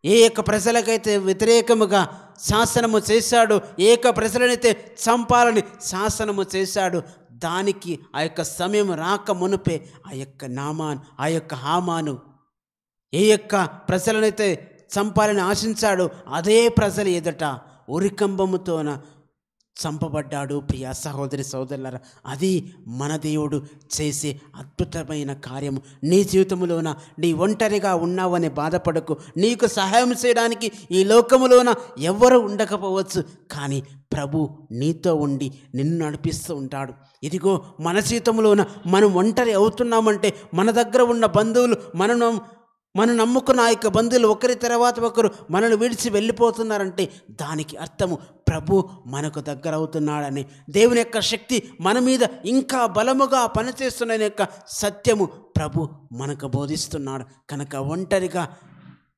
ఏ యొక్క ప్రజలకైతే వ్యతిరేకముగా శాసనము చేశాడో ఏ యొక్క ప్రజలనైతే చంపాలని శాసనము చేశాడు దానికి ఆ యొక్క సమయం రాక మునుపే ఆ యొక్క నామాన్ ఆ యొక్క హామాను ఏ యొక్క ప్రజలనైతే చంపాలని ఆశించాడో అదే ప్రజలు ఎదుట ఉరికంబముతోన చంపబడ్డాడు. ప్రియ సహోదరి సోదరులరా అది మన దేవుడు చేసే అద్భుతమైన కార్యము. నీ జీవితంలోన నీ ఒంటరిగా ఉన్నావని బాధపడకు. నీకు సహాయం చేయడానికి ఈ లోకములోన ఎవరు ఉండకపోవచ్చు. కానీ ప్రభు నీతో ఉండి నిన్ను నడిపిస్తూ ఉంటాడు. ఇదిగో మన జీవితంలోన మనం ఒంటరి అవుతున్నామంటే మన దగ్గర ఉన్న బంధువులు మనను మనం నమ్ముకున్న ఆ యొక్క బంధువులు ఒకరి తర్వాత ఒకరు మనల్ని విడిచి వెళ్ళిపోతున్నారంటే దానికి అర్థము ప్రభు మనకు దగ్గర అవుతున్నాడని. దేవుని యొక్క శక్తి మన మీద ఇంకా బలముగా పనిచేస్తున్న యొక్క సత్యము ప్రభు మనకు బోధిస్తున్నాడు. కనుక ఒంటరిగా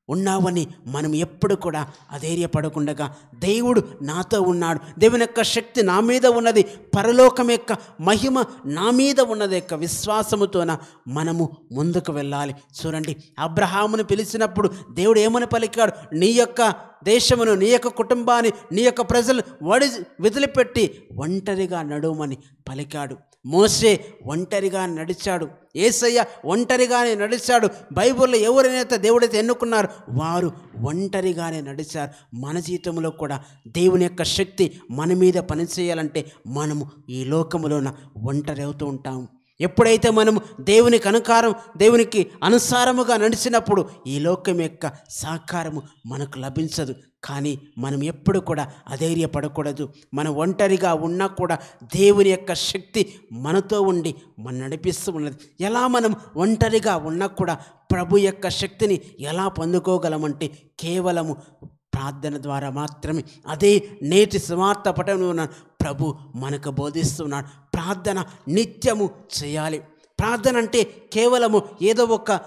ఉన్నావని మనం ఎప్పుడు కూడా అధైర్యపడకుండా దేవుడు నాతో ఉన్నాడు. దేవుని యొక్క శక్తి నా మీద ఉన్నది. పరలోకం యొక్క మహిమ నా మీద ఉన్నది యొక్క విశ్వాసముతోన మనము ముందుకు వెళ్ళాలి. చూడండి అబ్రహామును పిలిచినప్పుడు దేవుడు ఏమని పలికాడు? నీ యొక్క దేశమును నీ యొక్క కుటుంబాన్ని నీ యొక్క ప్రజలు వడి వదిలిపెట్టి ఒంటరిగా నడుమని పలికాడు. మోసే ఒంటరిగా నడిచాడు. ఏసయ్య ఒంటరిగానే నడిచాడు. బైబిల్లో ఎవరినైతే దేవుడైతే ఎన్నుకున్నారు వారు ఒంటరిగానే నడిచారు. మన జీవితంలో కూడా దేవుని యొక్క శక్తి మన మీద పనిచేయాలంటే మనము ఈ లోకములోన ఒంటరి అవుతూ ఉంటాము ఎప్పుడైతే మనము దేవునికి అనుకారం దేవునికి అనుసారముగా నడిచినప్పుడు ఈ లోకం యొక్క సహకారము మనకు లభించదు. కానీ మనం ఎప్పుడు కూడా అధైర్యపడకూడదు. మనం ఒంటరిగా ఉన్నా కూడా దేవుని యొక్క శక్తి మనతో ఉండి మన నడిపిస్తూ ఉన్నది. ఎలా మనం ఒంటరిగా ఉన్నా కూడా ప్రభు యొక్క శక్తిని ఎలా పొందుకోగలమంటే కేవలము ప్రార్థన ద్వారా మాత్రమే. అదే నేటి సువార్త పటంలో ప్రభు మనకు బోధిస్తున్నాడు. ప్రార్థన నిత్యము చేయాలి. ప్రార్థన అంటే కేవలము ఏదో ఒక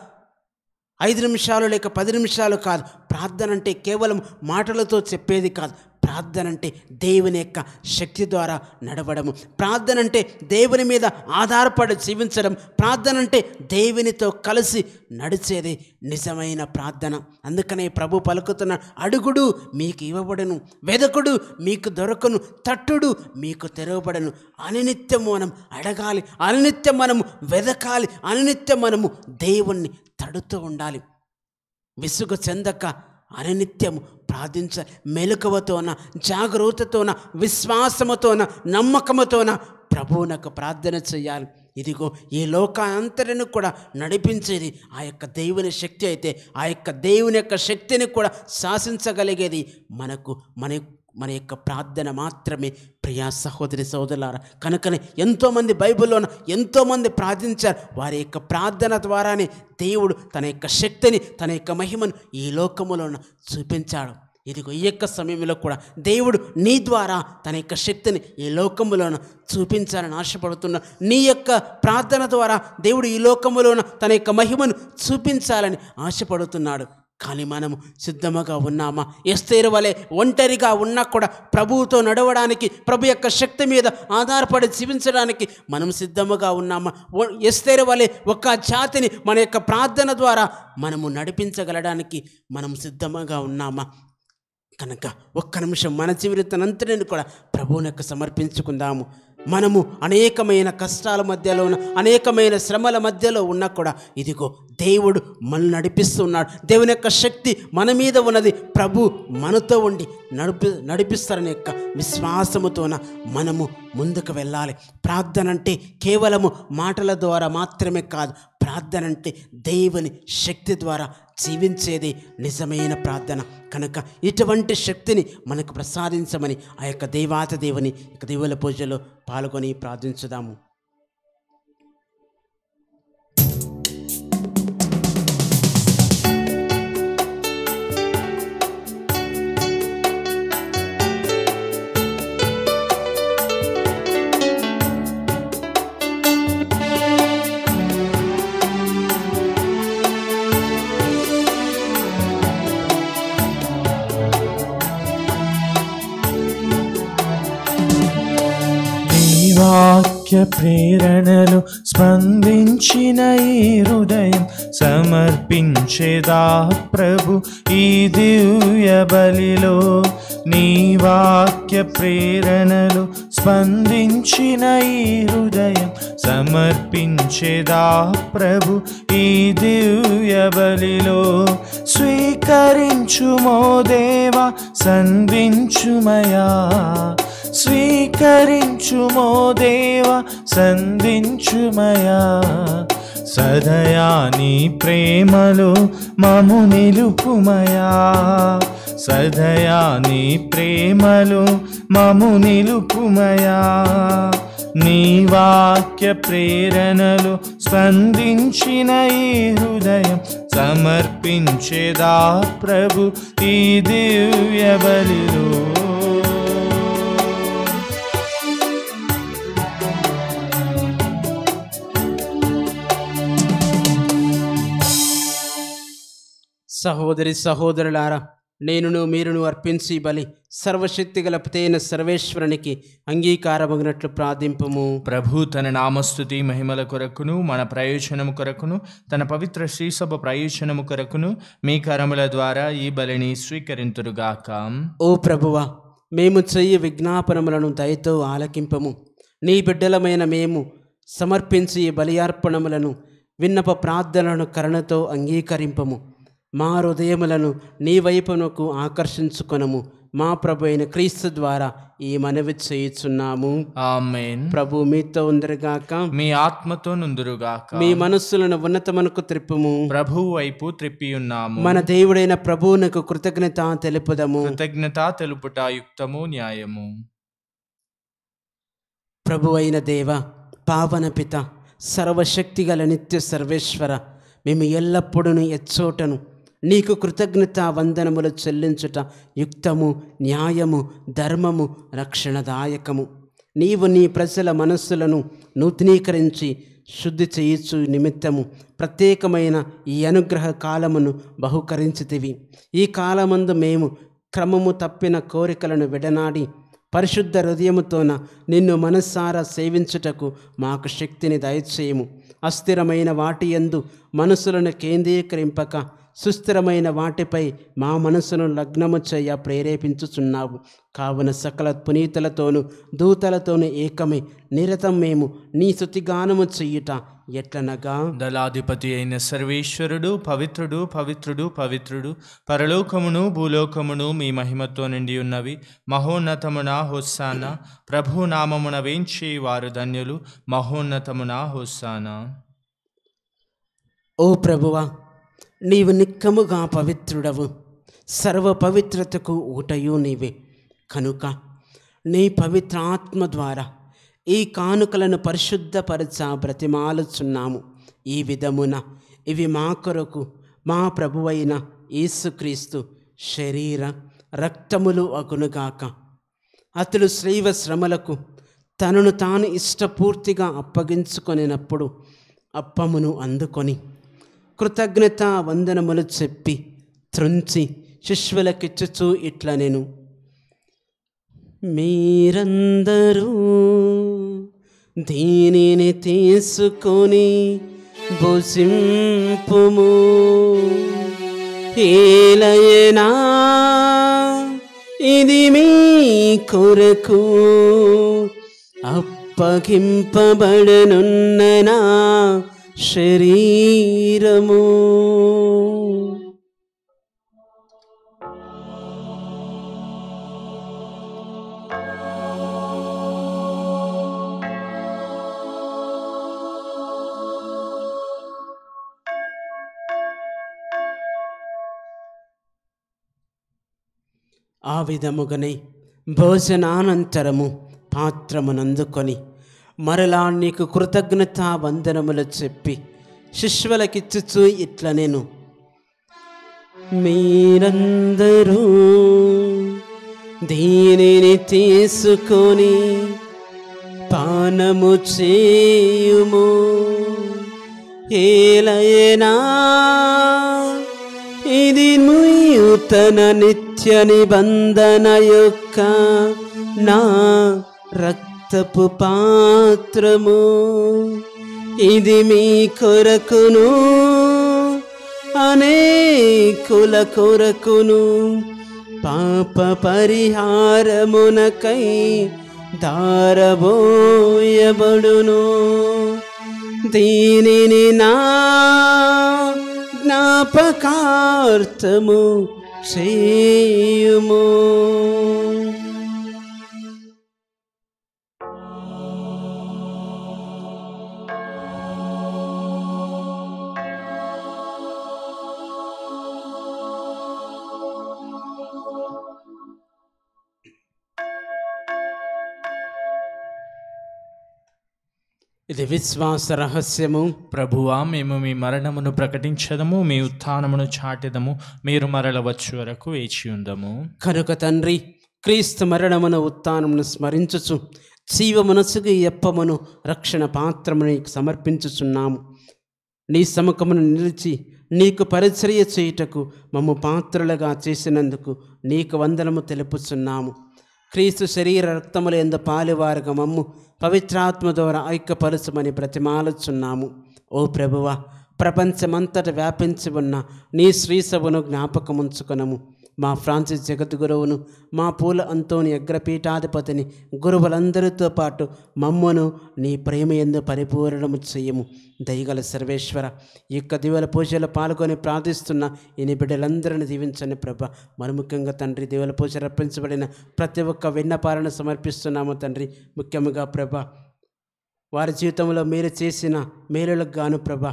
ఐదు నిమిషాలు లేక పది నిమిషాలు కాదు. ప్రార్థన అంటే కేవలం మాటలతో చెప్పేది కాదు. ప్రార్థన అంటే దేవుని యొక్క శక్తి ద్వారా నడవడము. ప్రార్థన అంటే దేవుని మీద ఆధారపడి జీవించడం. ప్రార్థన అంటే దేవునితో కలిసి నడిచేది నిజమైన ప్రార్థన. అందుకనే ప్రభు పలుకుతున్న అడుగుడు మీకు ఇవ్వబడను. వెదకుడు మీకు దొరకను. తట్టుడు మీకు తెరవబడను. అనినిత్యం మనం అడగాలి. అనినిత్యం మనము వెదకాలి. అనినిత్యం మనము దేవుణ్ణి తడుతూ ఉండాలి. విసుగు చెందక అనునిత్యము ప్రార్థించ మెలకువతోన జాగ్రత్తతోన విశ్వాసముతోన నమ్మకముతోన ప్రభువునకు ప్రార్థన చేయాలి. ఇదిగో ఈ లోకాంతరిని కూడా నడిపించేది ఆ యొక్క దేవుని శక్తి అయితే ఆ యొక్క దేవుని యొక్క శక్తిని కూడా శాసించగలిగేది మనకు మన మన యొక్క ప్రార్థన మాత్రమే. ప్రియా సహోదరి సహోదరులారా కనుకనే ఎంతోమంది బైబిల్లోన ఎంతోమంది ప్రార్థించారు. వారి యొక్క ప్రార్థన ద్వారానే దేవుడు తన యొక్క శక్తిని తన యొక్క మహిమను ఈ లోకములోన చూపించాడు. ఇదిగో ఈ యొక్క సమయంలో కూడా దేవుడు నీ ద్వారా తన యొక్క శక్తిని ఈ లోకములోన చూపించాలని ఆశపడుతున్నా నీ యొక్క ప్రార్థన ద్వారా దేవుడు ఈ లోకములోన తన యొక్క మహిమను చూపించాలని ఆశపడుతున్నాడు. కానీ మనము సిద్ధముగా ఉన్నామా? ఎస్తేరు వలె ఒంటరిగా ఉన్నా కూడా ప్రభువుతో నడవడానికి ప్రభు యొక్క శక్తి మీద ఆధారపడి జీవించడానికి మనం సిద్ధముగా ఉన్నామా? ఒ- ఎస్తేరు వలె ఒక జాతిని మన యొక్క ప్రార్థన ద్వారా మనము నడిపించగలడానికి మనం సిద్ధముగా ఉన్నామా? కనుక ఒక్క నిమిషం మన జీవితానంతటిని కూడా ప్రభువునకు సమర్పించుకుందాము. మనము అనేకమైన కష్టాల మధ్యలో ఉన్న అనేకమైన శ్రమల మధ్యలో ఉన్నా కూడా ఇదిగో దేవుడు మనల్ని నడిపిస్తున్నాడు. దేవుని యొక్క శక్తి మన మీద ఉన్నది. ప్రభు మనతో ఉండి నడిపి నడిపిస్తారని యొక్క విశ్వాసముతోన మనము ముందుకు వెళ్ళాలి. ప్రార్థన అంటే కేవలము మాటల ద్వారా మాత్రమే కాదు ప్రార్థన అంటే దేవుని శక్తి ద్వారా జీవించేది నిజమైన ప్రార్థన. కనుక ఇటువంటి శక్తిని మనకు ప్రసాదించమని ఆ యొక్క దేవాత దేవుని ఇక దేవుల పూజలో పాల్గొని ప్రార్థించుదాము. వాక్య ప్రేరణలు స్పందించిన ఈ హృదయం సమర్పించేదా ప్రభు ఈ దివ్య బలిలో నీ వాక్య ప్రేరణలు స్పందించిన ఈ హృదయం సమర్పించేదా ప్రభు ఈ దివ్య బలిలో స్వీకరించుమో దేవా సంధించుమయా. స్వీకరించుమో దేవ సంధించుమయా. సదయా నీ ప్రేమలు మము నిలుపుమయా. సదయా నీ ప్రేమలు మము నిలుపుమయా. నీ వాక్య ప్రేరణలు స్పందించిన ఈ హృదయం సమర్పించేదా ప్రభు ఈ దివ్య బలిలో సహోదరి సహోదరులారా నేనును మీరును అర్పించి బలి సర్వశక్తి గల పితైన సర్వేశ్వరునికి అంగీకారమగినట్లు ప్రార్థింపము. ప్రభు తన నామస్తుతి మహిమల కొరకును మన ప్రయోజనము కొరకును తన పవిత్ర శ్రీసభ ప్రయోజనము కొరకును మీ కరముల ద్వారా ఈ బలిని స్వీకరింతురుగాక. ఓ ప్రభువా మేము చెయ్యి విజ్ఞాపనములను దయతో ఆలకింపము. నీ బిడ్డలమైన మేము సమర్పించి ఈ బలియార్పణములను విన్నప ప్రార్థనలను కరుణతో అంగీకరింపము. మా హృదయములను నీ వైపునకు ఆకర్షించుకొనము. మా ప్రభు అయిన క్రీస్తు ద్వారా ఈ మనవి చేయుచున్నాము. ఆమెన్. ప్రభు మీతో ఉందరుగాక. మీ ఆత్మతో నుందురుగాక. మీ మనస్సులను ఉన్నతమునకు త్రిప్పుము. ప్రభు వైపు త్రిప్పియున్నాము మన దేవుడైన ప్రభువునకు కృతజ్ఞత తెలుపుదము. కృతజ్ఞత తెలుపుట యుక్తము న్యాయము. ప్రభు అయిన దేవ పావన పిత సర్వశక్తిగల నిత్య సర్వేశ్వర మేము ఎల్లప్పుడూ ఎచ్చోటను నీకు కృతజ్ఞత వందనములు చెల్లించుట యుక్తము న్యాయము ధర్మము రక్షణదాయకము. నీవు నీ ప్రజల మనస్సులను నూతనీకరించి శుద్ధి చేయుచు నిమిత్తము ప్రత్యేకమైన ఈ అనుగ్రహ కాలమును బహుకరించితివి. ఈ కాలమందు మేము క్రమము తప్పిన కోరికలను విడనాడి పరిశుద్ధ హృదయముతోన నిన్ను మనస్సారా సేవించుటకు మాకు శక్తిని దయచేయము. అస్థిరమైన వాటి యందు మనసులను కేంద్రీకరింపక సుస్థిరమైన వాటిపై మా మనసును లగ్నము చేయ ప్రేరేపించుచున్నావు. కావున సకల పునీతులతోనూ దూతలతోనూ ఏకమై నిరతం మేము నీ స్థుతిగానము చెయ్యుట ఎట్లనగా? దళాధిపతి అయిన సర్వేశ్వరుడు పవిత్రుడు పవిత్రుడు పవిత్రుడు పరలోకమును భూలోకమును మీ మహిమతో నిండి ఉన్నవి. మహోన్నతమున హోస్సాన. ప్రభు నామమున వేంచి వారు ధన్యులు. మహోన్నతమున హోస్సానా. ఓ ప్రభువా నీవు నిక్కముగా పవిత్రుడవు. సర్వ పవిత్రతకు ఊటయు నీవే. కనుక నీ పవిత్ర ఆత్మ ద్వారా ఈ కానుకలను పరిశుద్ధపరచ బ్రతిమాలుచున్నాము. ఈ విధమున ఇవి మా కొరకు మా ప్రభువైన యేసుక్రీస్తు శరీర రక్తములు అగునుగాక. అతడు శ్రీవ శ్రమలకు తనను తాను ఇష్టపూర్తిగా అప్పగించుకొనినప్పుడు అప్పమును అందుకొని కృతజ్ఞత వందనములు చెప్పి త్రుంచి శిష్యులకిచ్చుచూ ఇట్ల నేను. మీరందరూ దీనిని తీసుకొని భుజింపుము. ఏలయనా ఇది మీ కొరకు అప్పగింపబడనున్ననా? శరీరము. ఆ విధముగానే భోజనానంతరము పాత్రమునందుకొని మరలా నీకు కృతజ్ఞత వందనములు చెప్పి శిష్యులకిచ్చుచు ఇట్ల నేను. మీరందరూ దీనిని తీసుకొని పానము చేయుము. ఏలయనా ఇది నూతన నిత్య నిబంధన యొక్క నా రక్తపు పాత్రము. ఇది మీ కొరకును అనేకుల కొరకును. పాప పరిహారమునకై దారబోయబడును దీనిని నా జ్ఞాపకార్థము చేయుము. ఇది విశ్వాస రహస్యము. ప్రభువా మేము మీ మరణమును ప్రకటించదము మీ ఉత్థానమును చాటెదము మీరు మరల వచ్చు వరకు వేచి ఉందము. కనుక తండ్రి క్రీస్తు మరణమును ఉత్థానమును స్మరించుచు జీవ మనసుకు ఎప్పమును రక్షణ పాత్రమును సమర్పించుచున్నాము. నీ సముఖమును నిలిచి నీకు పరిచర్య చేయుటకు మమ్ము పాత్రలుగా చేసినందుకు నీకు వందనము తెలుపుచున్నాము. క్రీస్తు శరీర రక్తముల ఎందు పాలువారుగా మమ్ము పవిత్రాత్మ ద్వారా ఐక్యపరచమని బ్రతిమాలుచున్నాము. ఓ ప్రభువ ప్రపంచమంతట వ్యాపించి ఉన్న నీ శ్రీసభను జ్ఞాపకముంచుకునము. మా ఫ్రాన్సిస్ జగద్గురువును మా పూల అంతోని అగ్రపీఠాధిపతిని గురువులందరితో పాటు మమ్మను నీ ప్రేమ ఎందు పరిపూర్ణము చేయము. దయగల సర్వేశ్వర ఈ యొక్క దివల పూజలో పాల్గొని ప్రార్థిస్తున్న ఇని బిడ్డలందరిని దీవించండి ప్రభ. మరి ముఖ్యంగా తండ్రి దివల పూజ రప్పించబడిన ప్రతి ఒక్క విన్నపాలను సమర్పిస్తున్నాము తండ్రి. ముఖ్యంగా ప్రభ వారి జీవితంలో మీరు చేసిన మేలులకు గాను ప్రభ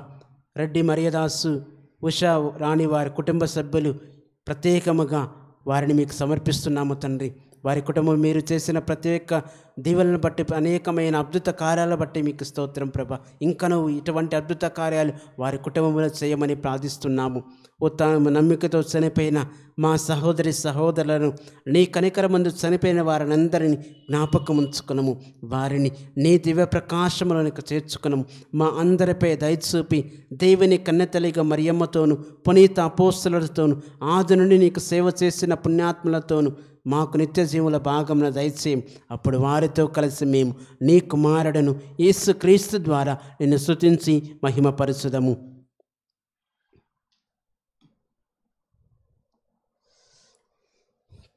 రెడ్డి మర్యాదాసు ఉషా రాణి వారి కుటుంబ సభ్యులు ప్రత్యేకముగా వారిని మీకు సమర్పిస్తున్నాము తండ్రి. వారి కుటుంబం మీరు చేసిన ప్రతి ఒక్క దీవెలను బట్టి అనేకమైన అద్భుత కార్యాలను బట్టి మీకు స్తోత్రం ప్రభ. ఇంకనూ ఇటువంటి అద్భుత కార్యాలు వారి కుటుంబంలో చేయమని ప్రార్థిస్తున్నాము. ఉత్తమ నమ్మికతో చనిపోయిన మా సహోదరి సహోదరులను నీ కనికరమందు చనిపోయిన వారినందరినీ జ్ఞాపకం ఉంచుకునము వారిని నీ దివ్య ప్రకాశములకు చేర్చుకునము మా అందరిపై దయచూపి దేవుని కన్నెతలిగా మరియమ్మతోను పునీత అపోస్తులతోను ఆది నుండి నీకు సేవ చేసిన పుణ్యాత్ములతోను మాకు నిత్య జీవుల భాగమున దయచేయం. అప్పుడు వారి వారితో కలిసి మేము నీ కుమారుడను యేసుక్రీస్తు ద్వారా నిన్ను శృతించి మహిమపరచుదము.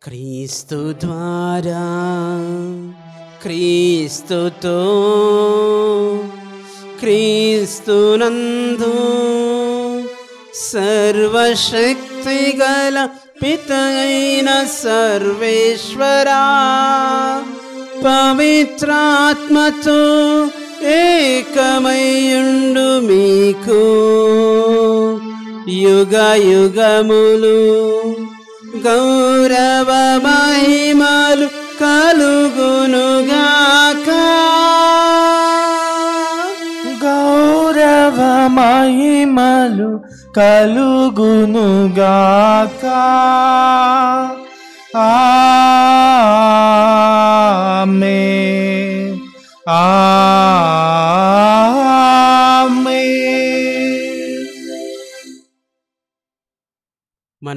క్రీస్తు ద్వారా క్రీస్తుతో క్రీస్తునందు సర్వశక్తి గల పితైన సర్వేశ్వరా. పవిత్రాత్మతో ఏకమయ్యుండు మీకు. యుగ యుగములు గౌరవ మహిమలు కలుగునుగాక. గౌరవ మహిమలు కలుగునుగాక. ఆ మన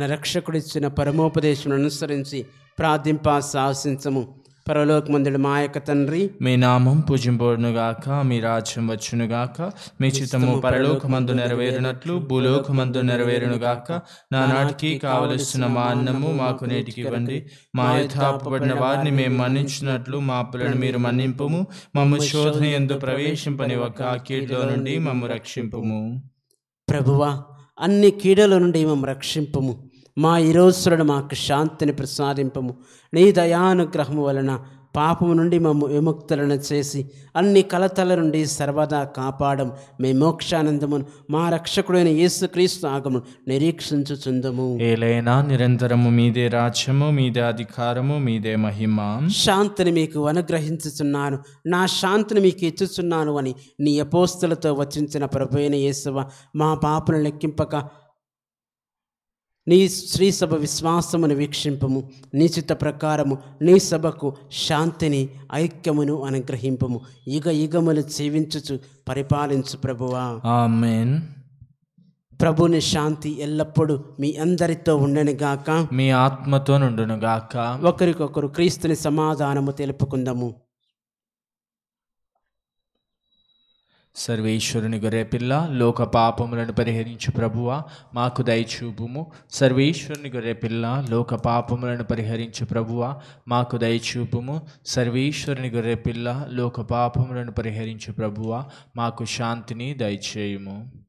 రక్షకుడిచ్చిన పరమోపదేశం అనుసరించి ప్రార్థింప సాహసించము. పరలోకమందుడు మా యొక్క తండ్రి. మీ నామం పూజింపబడునుగాక మీ రాజ్యం వచ్చునుగాక మీ చిత్తము పరలోకమందు నెరవేరునట్లు భూలోకమందు నెరవేరునుగాక. నానాటికి కావలసిన మా అన్నము మాకు నేటికి ఇవ్వండి. మా యథాపబడిన వారిని మేము మన్నించినట్లు మా పిల్లను మీరు మన్నింపుము. మమ్ము శోధన ఎందు ప్రవేశింపని ఒక కీడులో నుండి మమ్ము రక్షింపుము. ప్రభువా అన్ని కీడల నుండి మేము రక్షింపము. మా ఈరోజులను మాకు శాంతిని ప్రసాదింపము. నీ దయానుగ్రహము వలన పాపము నుండి మమ్ము విముక్తులను చేసి అన్ని కలతల నుండి సర్వదా కాపాడం. మీ మోక్షానందమును మా రక్షకుడైన యేసుక్రీస్తు ఆగము. నిరీక్షించుచుందము. ఏలైనా నిరంతరము మీదే రాజ్యము మీదే అధికారము మీదే మహిమ. శాంతిని మీకు అనుగ్రహించుచున్నాను. నా శాంతిని మీకు ఇచ్చుచున్నాను అని నీ అపోస్తులతో వచించిన ప్రభువైన యేసువ మా పాపను లెక్కింపక నీ శ్రీ సభ విశ్వాసమును వీక్షింపము నీ చిత్త ప్రకారము నీ సభకు శాంతిని ఐక్యమును అనుగ్రహింపము. యుగ యుగములు జీవించుచు పరిపాలించు ప్రభువా. ఆమెన్. ప్రభుని శాంతి ఎల్లప్పుడూ మీ అందరితో ఉండనుగాక మీ ఆత్మతో నుండునుగాక ఒకరికొకరు క్రీస్తుని సమాధానము తెలుపుకుందాము. సర్వేశ్వరుని గొర్రెపిల్ల లోక పాపములను పరిహరించు ప్రభువ మాకు దయచూపుము. సర్వేశ్వరుని గొర్రెపిల్ల లోక పాపములను పరిహరించు ప్రభువ మాకు దయచూపుము. సర్వేశ్వరుని గొర్రెపిల్ల లోక పాపములను పరిహరించు ప్రభువ మాకు శాంతిని దయచేయుము.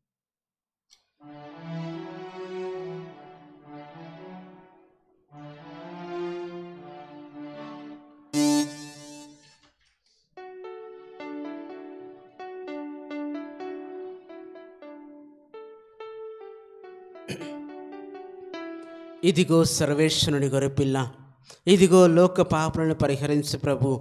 ఇదిగో సర్వేశ్వరుని గొర్రెపిల్ల ఇదిగో లోక పాపలను పరిహరించు ప్రభు.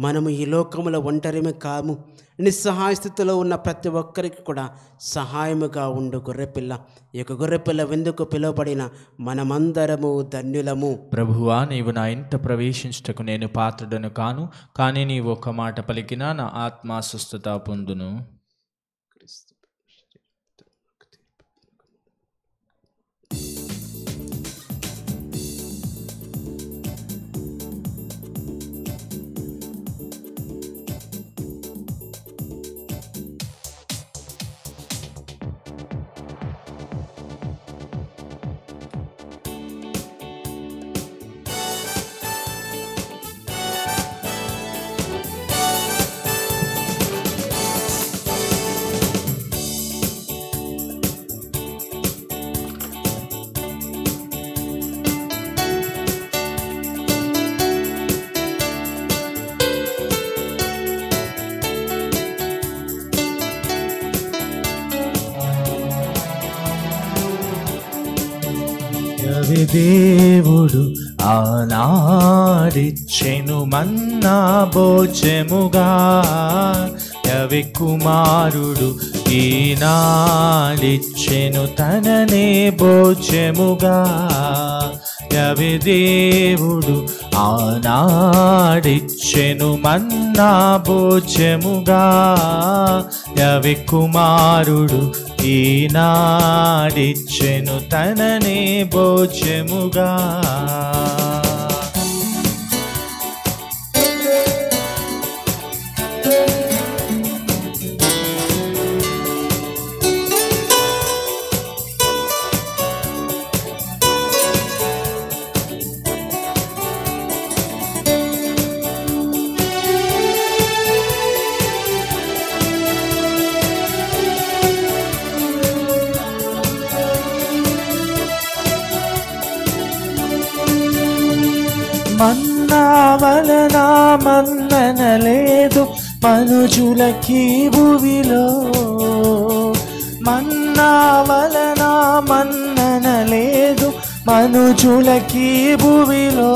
మనము ఈ లోకములో ఒంటరిమి కాము. నిస్సహాయ స్థితిలో ఉన్న ప్రతి ఒక్కరికి కూడా సహాయముగా ఉండు గొర్రెపిల్ల ఈ యొక్క గొర్రెపిల్ల వెందుకు పిలువబడిన మనమందరము ధన్యులము. ప్రభువా నీవు నా ఇంట ప్రవేశించుటకు నేను పాత్రుడను కాను కానీ నీవు ఒక మాట పలికినా నా ఆత్మ స్వస్థత పొందును. దేవుడు ఆనాడిచ్చెను మన్నా భోజముగా. యవి కుమారుడు ఈనాడిచ్చెను తననే భోజముగా. యవి దేవుడు ఆనాడిచ్చెను మన్నా భోజముగా యవి కుమారుడు ఈనాడిచ్చెను తననే భోజముగా వలన మన్నన లేదు మనుజులకి భువిలో మన్నా వలన మన్నన లేదు మనుజులకి భువిలో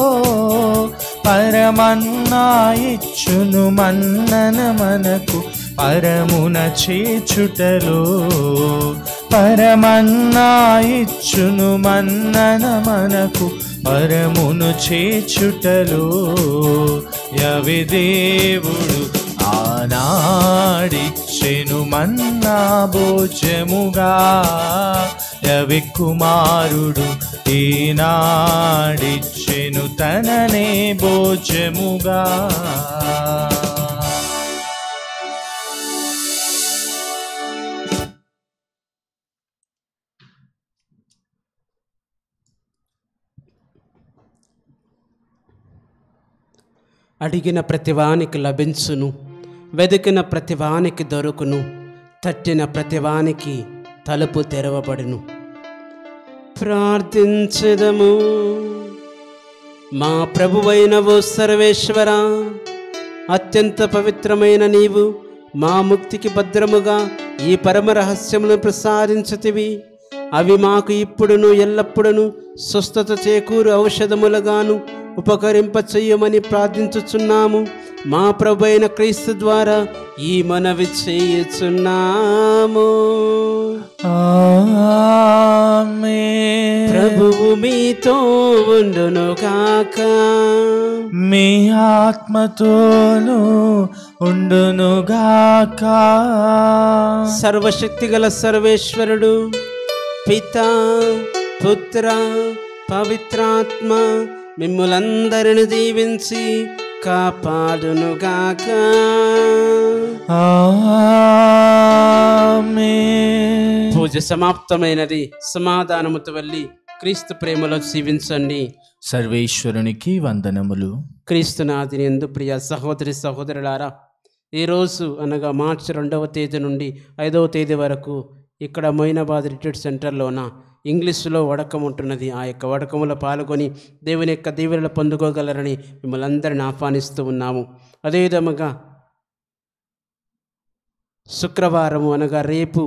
పరమన్నా ఇచ్చును మన్నన మనకు పరమున చేచుటలో పరమన్నా ఇచ్చును మన్నన మనకు పరమును చేచుటలో యవి దేవుడు ఆనాడిచ్చెను మన్నా భోజముగా. యవి కుమారుడు ఈనాడిచ్చెను తననే భోజముగా. అడిగిన ప్రతివానికి లభించును వెదికిన ప్రతివానికి దొరుకును తట్టిన ప్రతివానికి తలుపు తెరవబడును. ప్రార్థించదము. మా ప్రభువైన ఓ సర్వేశ్వర అత్యంత పవిత్రమైన నీవు మా ముక్తికి భద్రముగా ఈ పరమ రహస్యములను ప్రసాదించతివి. అవి మాకు ఇప్పుడును ఎల్లప్పుడును స్వస్థత చేకూరు ఔషధములుగాను ఉపకరింప చెయ్యమని ప్రార్థించుచున్నాము. మా ప్రభు అయిన క్రీస్తు ద్వారా ఈ మనవి చేయుచున్నాము. ప్రభువు మీతో ఉండును కాక మీ ఆత్మతోను ఉండునుగాక సర్వశక్తిగల సర్వేశ్వరుడు పిత పుత్ర పవిత్రాత్మ మిమ్ములందరిని దీవించి కాపాడునుగాక. పూజ సమాప్తమైనది. సమాధానముతో వెళ్ళి క్రీస్తు ప్రేమలో జీవించండి. సర్వేశ్వరునికి వందనములు. క్రీస్తునాథిని ఎందు ప్రియ సహోదరి సహోదరులారా ఈరోజు అనగా మార్చి రెండవ తేదీ నుండి ఐదవ తేదీ వరకు ఇక్కడ మొయినాబాద్ రిట్రీట్ సెంటర్లోన ఇంగ్లీషులో వడకం ఉంటున్నది. ఆ యొక్క వడకములో పాల్గొని దేవుని యొక్క దీవెనలు పొందుకోగలరని మిమ్మల్ని అందరిని ఆహ్వానిస్తూ ఉన్నాము. అదేవిధముగా శుక్రవారము అనగా రేపు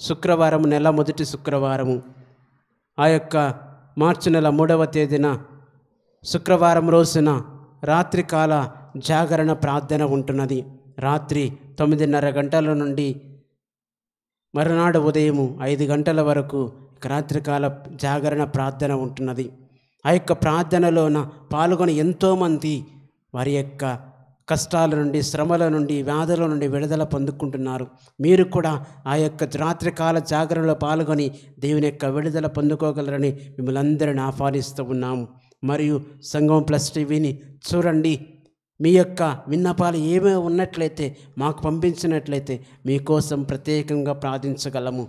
శుక్రవారం నెల మొదటి శుక్రవారము. ఆ యొక్క మార్చి నెల మూడవ తేదీన శుక్రవారం రోజున రాత్రికాల జాగరణ ప్రార్థన ఉంటున్నది. రాత్రి తొమ్మిదిన్నర గంటల నుండి మరునాడు ఉదయము ఐదు గంటల వరకు రాత్రికాల జాగరణ ప్రార్థన ఉంటున్నది. ఆ యొక్క ప్రార్థనలోన పాల్గొని ఎంతోమంది వారి యొక్క కష్టాల నుండి శ్రమల నుండి వ్యాధుల నుండి విడుదల పొందుకుంటున్నారు. మీరు కూడా ఆ యొక్క రాత్రికాల జాగరణలో పాల్గొని దేవుని యొక్క విడుదల పొందుకోగలరని మిమ్మల్ని అందరిని ఆహ్వానిస్తూ ఉన్నాము. మరియు సంఘం ప్లస్ టీవీని చూడండి. మీ యొక్క విన్నపాలు ఏమేమి ఉన్నట్లయితే మాకు పంపించినట్లయితే మీకోసం ప్రత్యేకంగా ప్రార్థించగలము.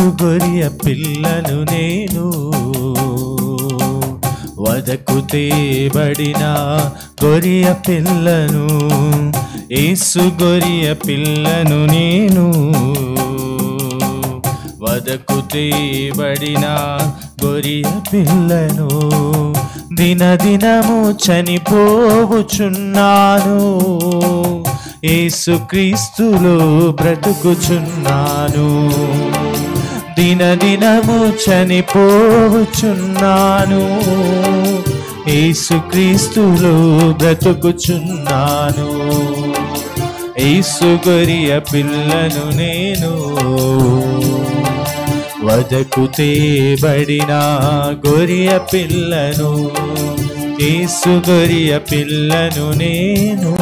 గొరియ పిల్లను నేను. వదకు తేబడిన గొరియ పిల్లను ఏసు గొరియ పిల్లను నేను. వదకు తేబడిన గొరియ పిల్లను దినదినము చనిపోవుచున్నాను. యేసుక్రీస్తులో బ్రతుకుచున్నాను. దినదినము చనిపోచున్నాను. ఏసుక్రీస్తులో బ్రతుకుచున్నాను. యేసు గొరియ పిల్లను నేను వదకు తేబడిన గొరియ పిల్లను యేసు గొరియ పిల్లను నేను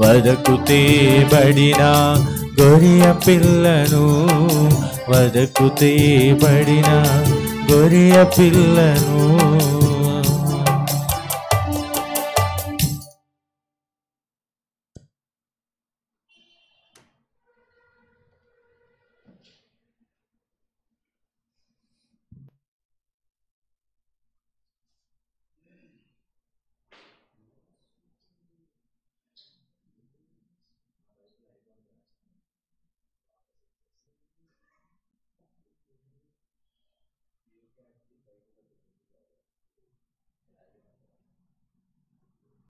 వదకు తేబడిన గొరియ పిల్లను వదకు తీయబడిన గొరియ పిల్లను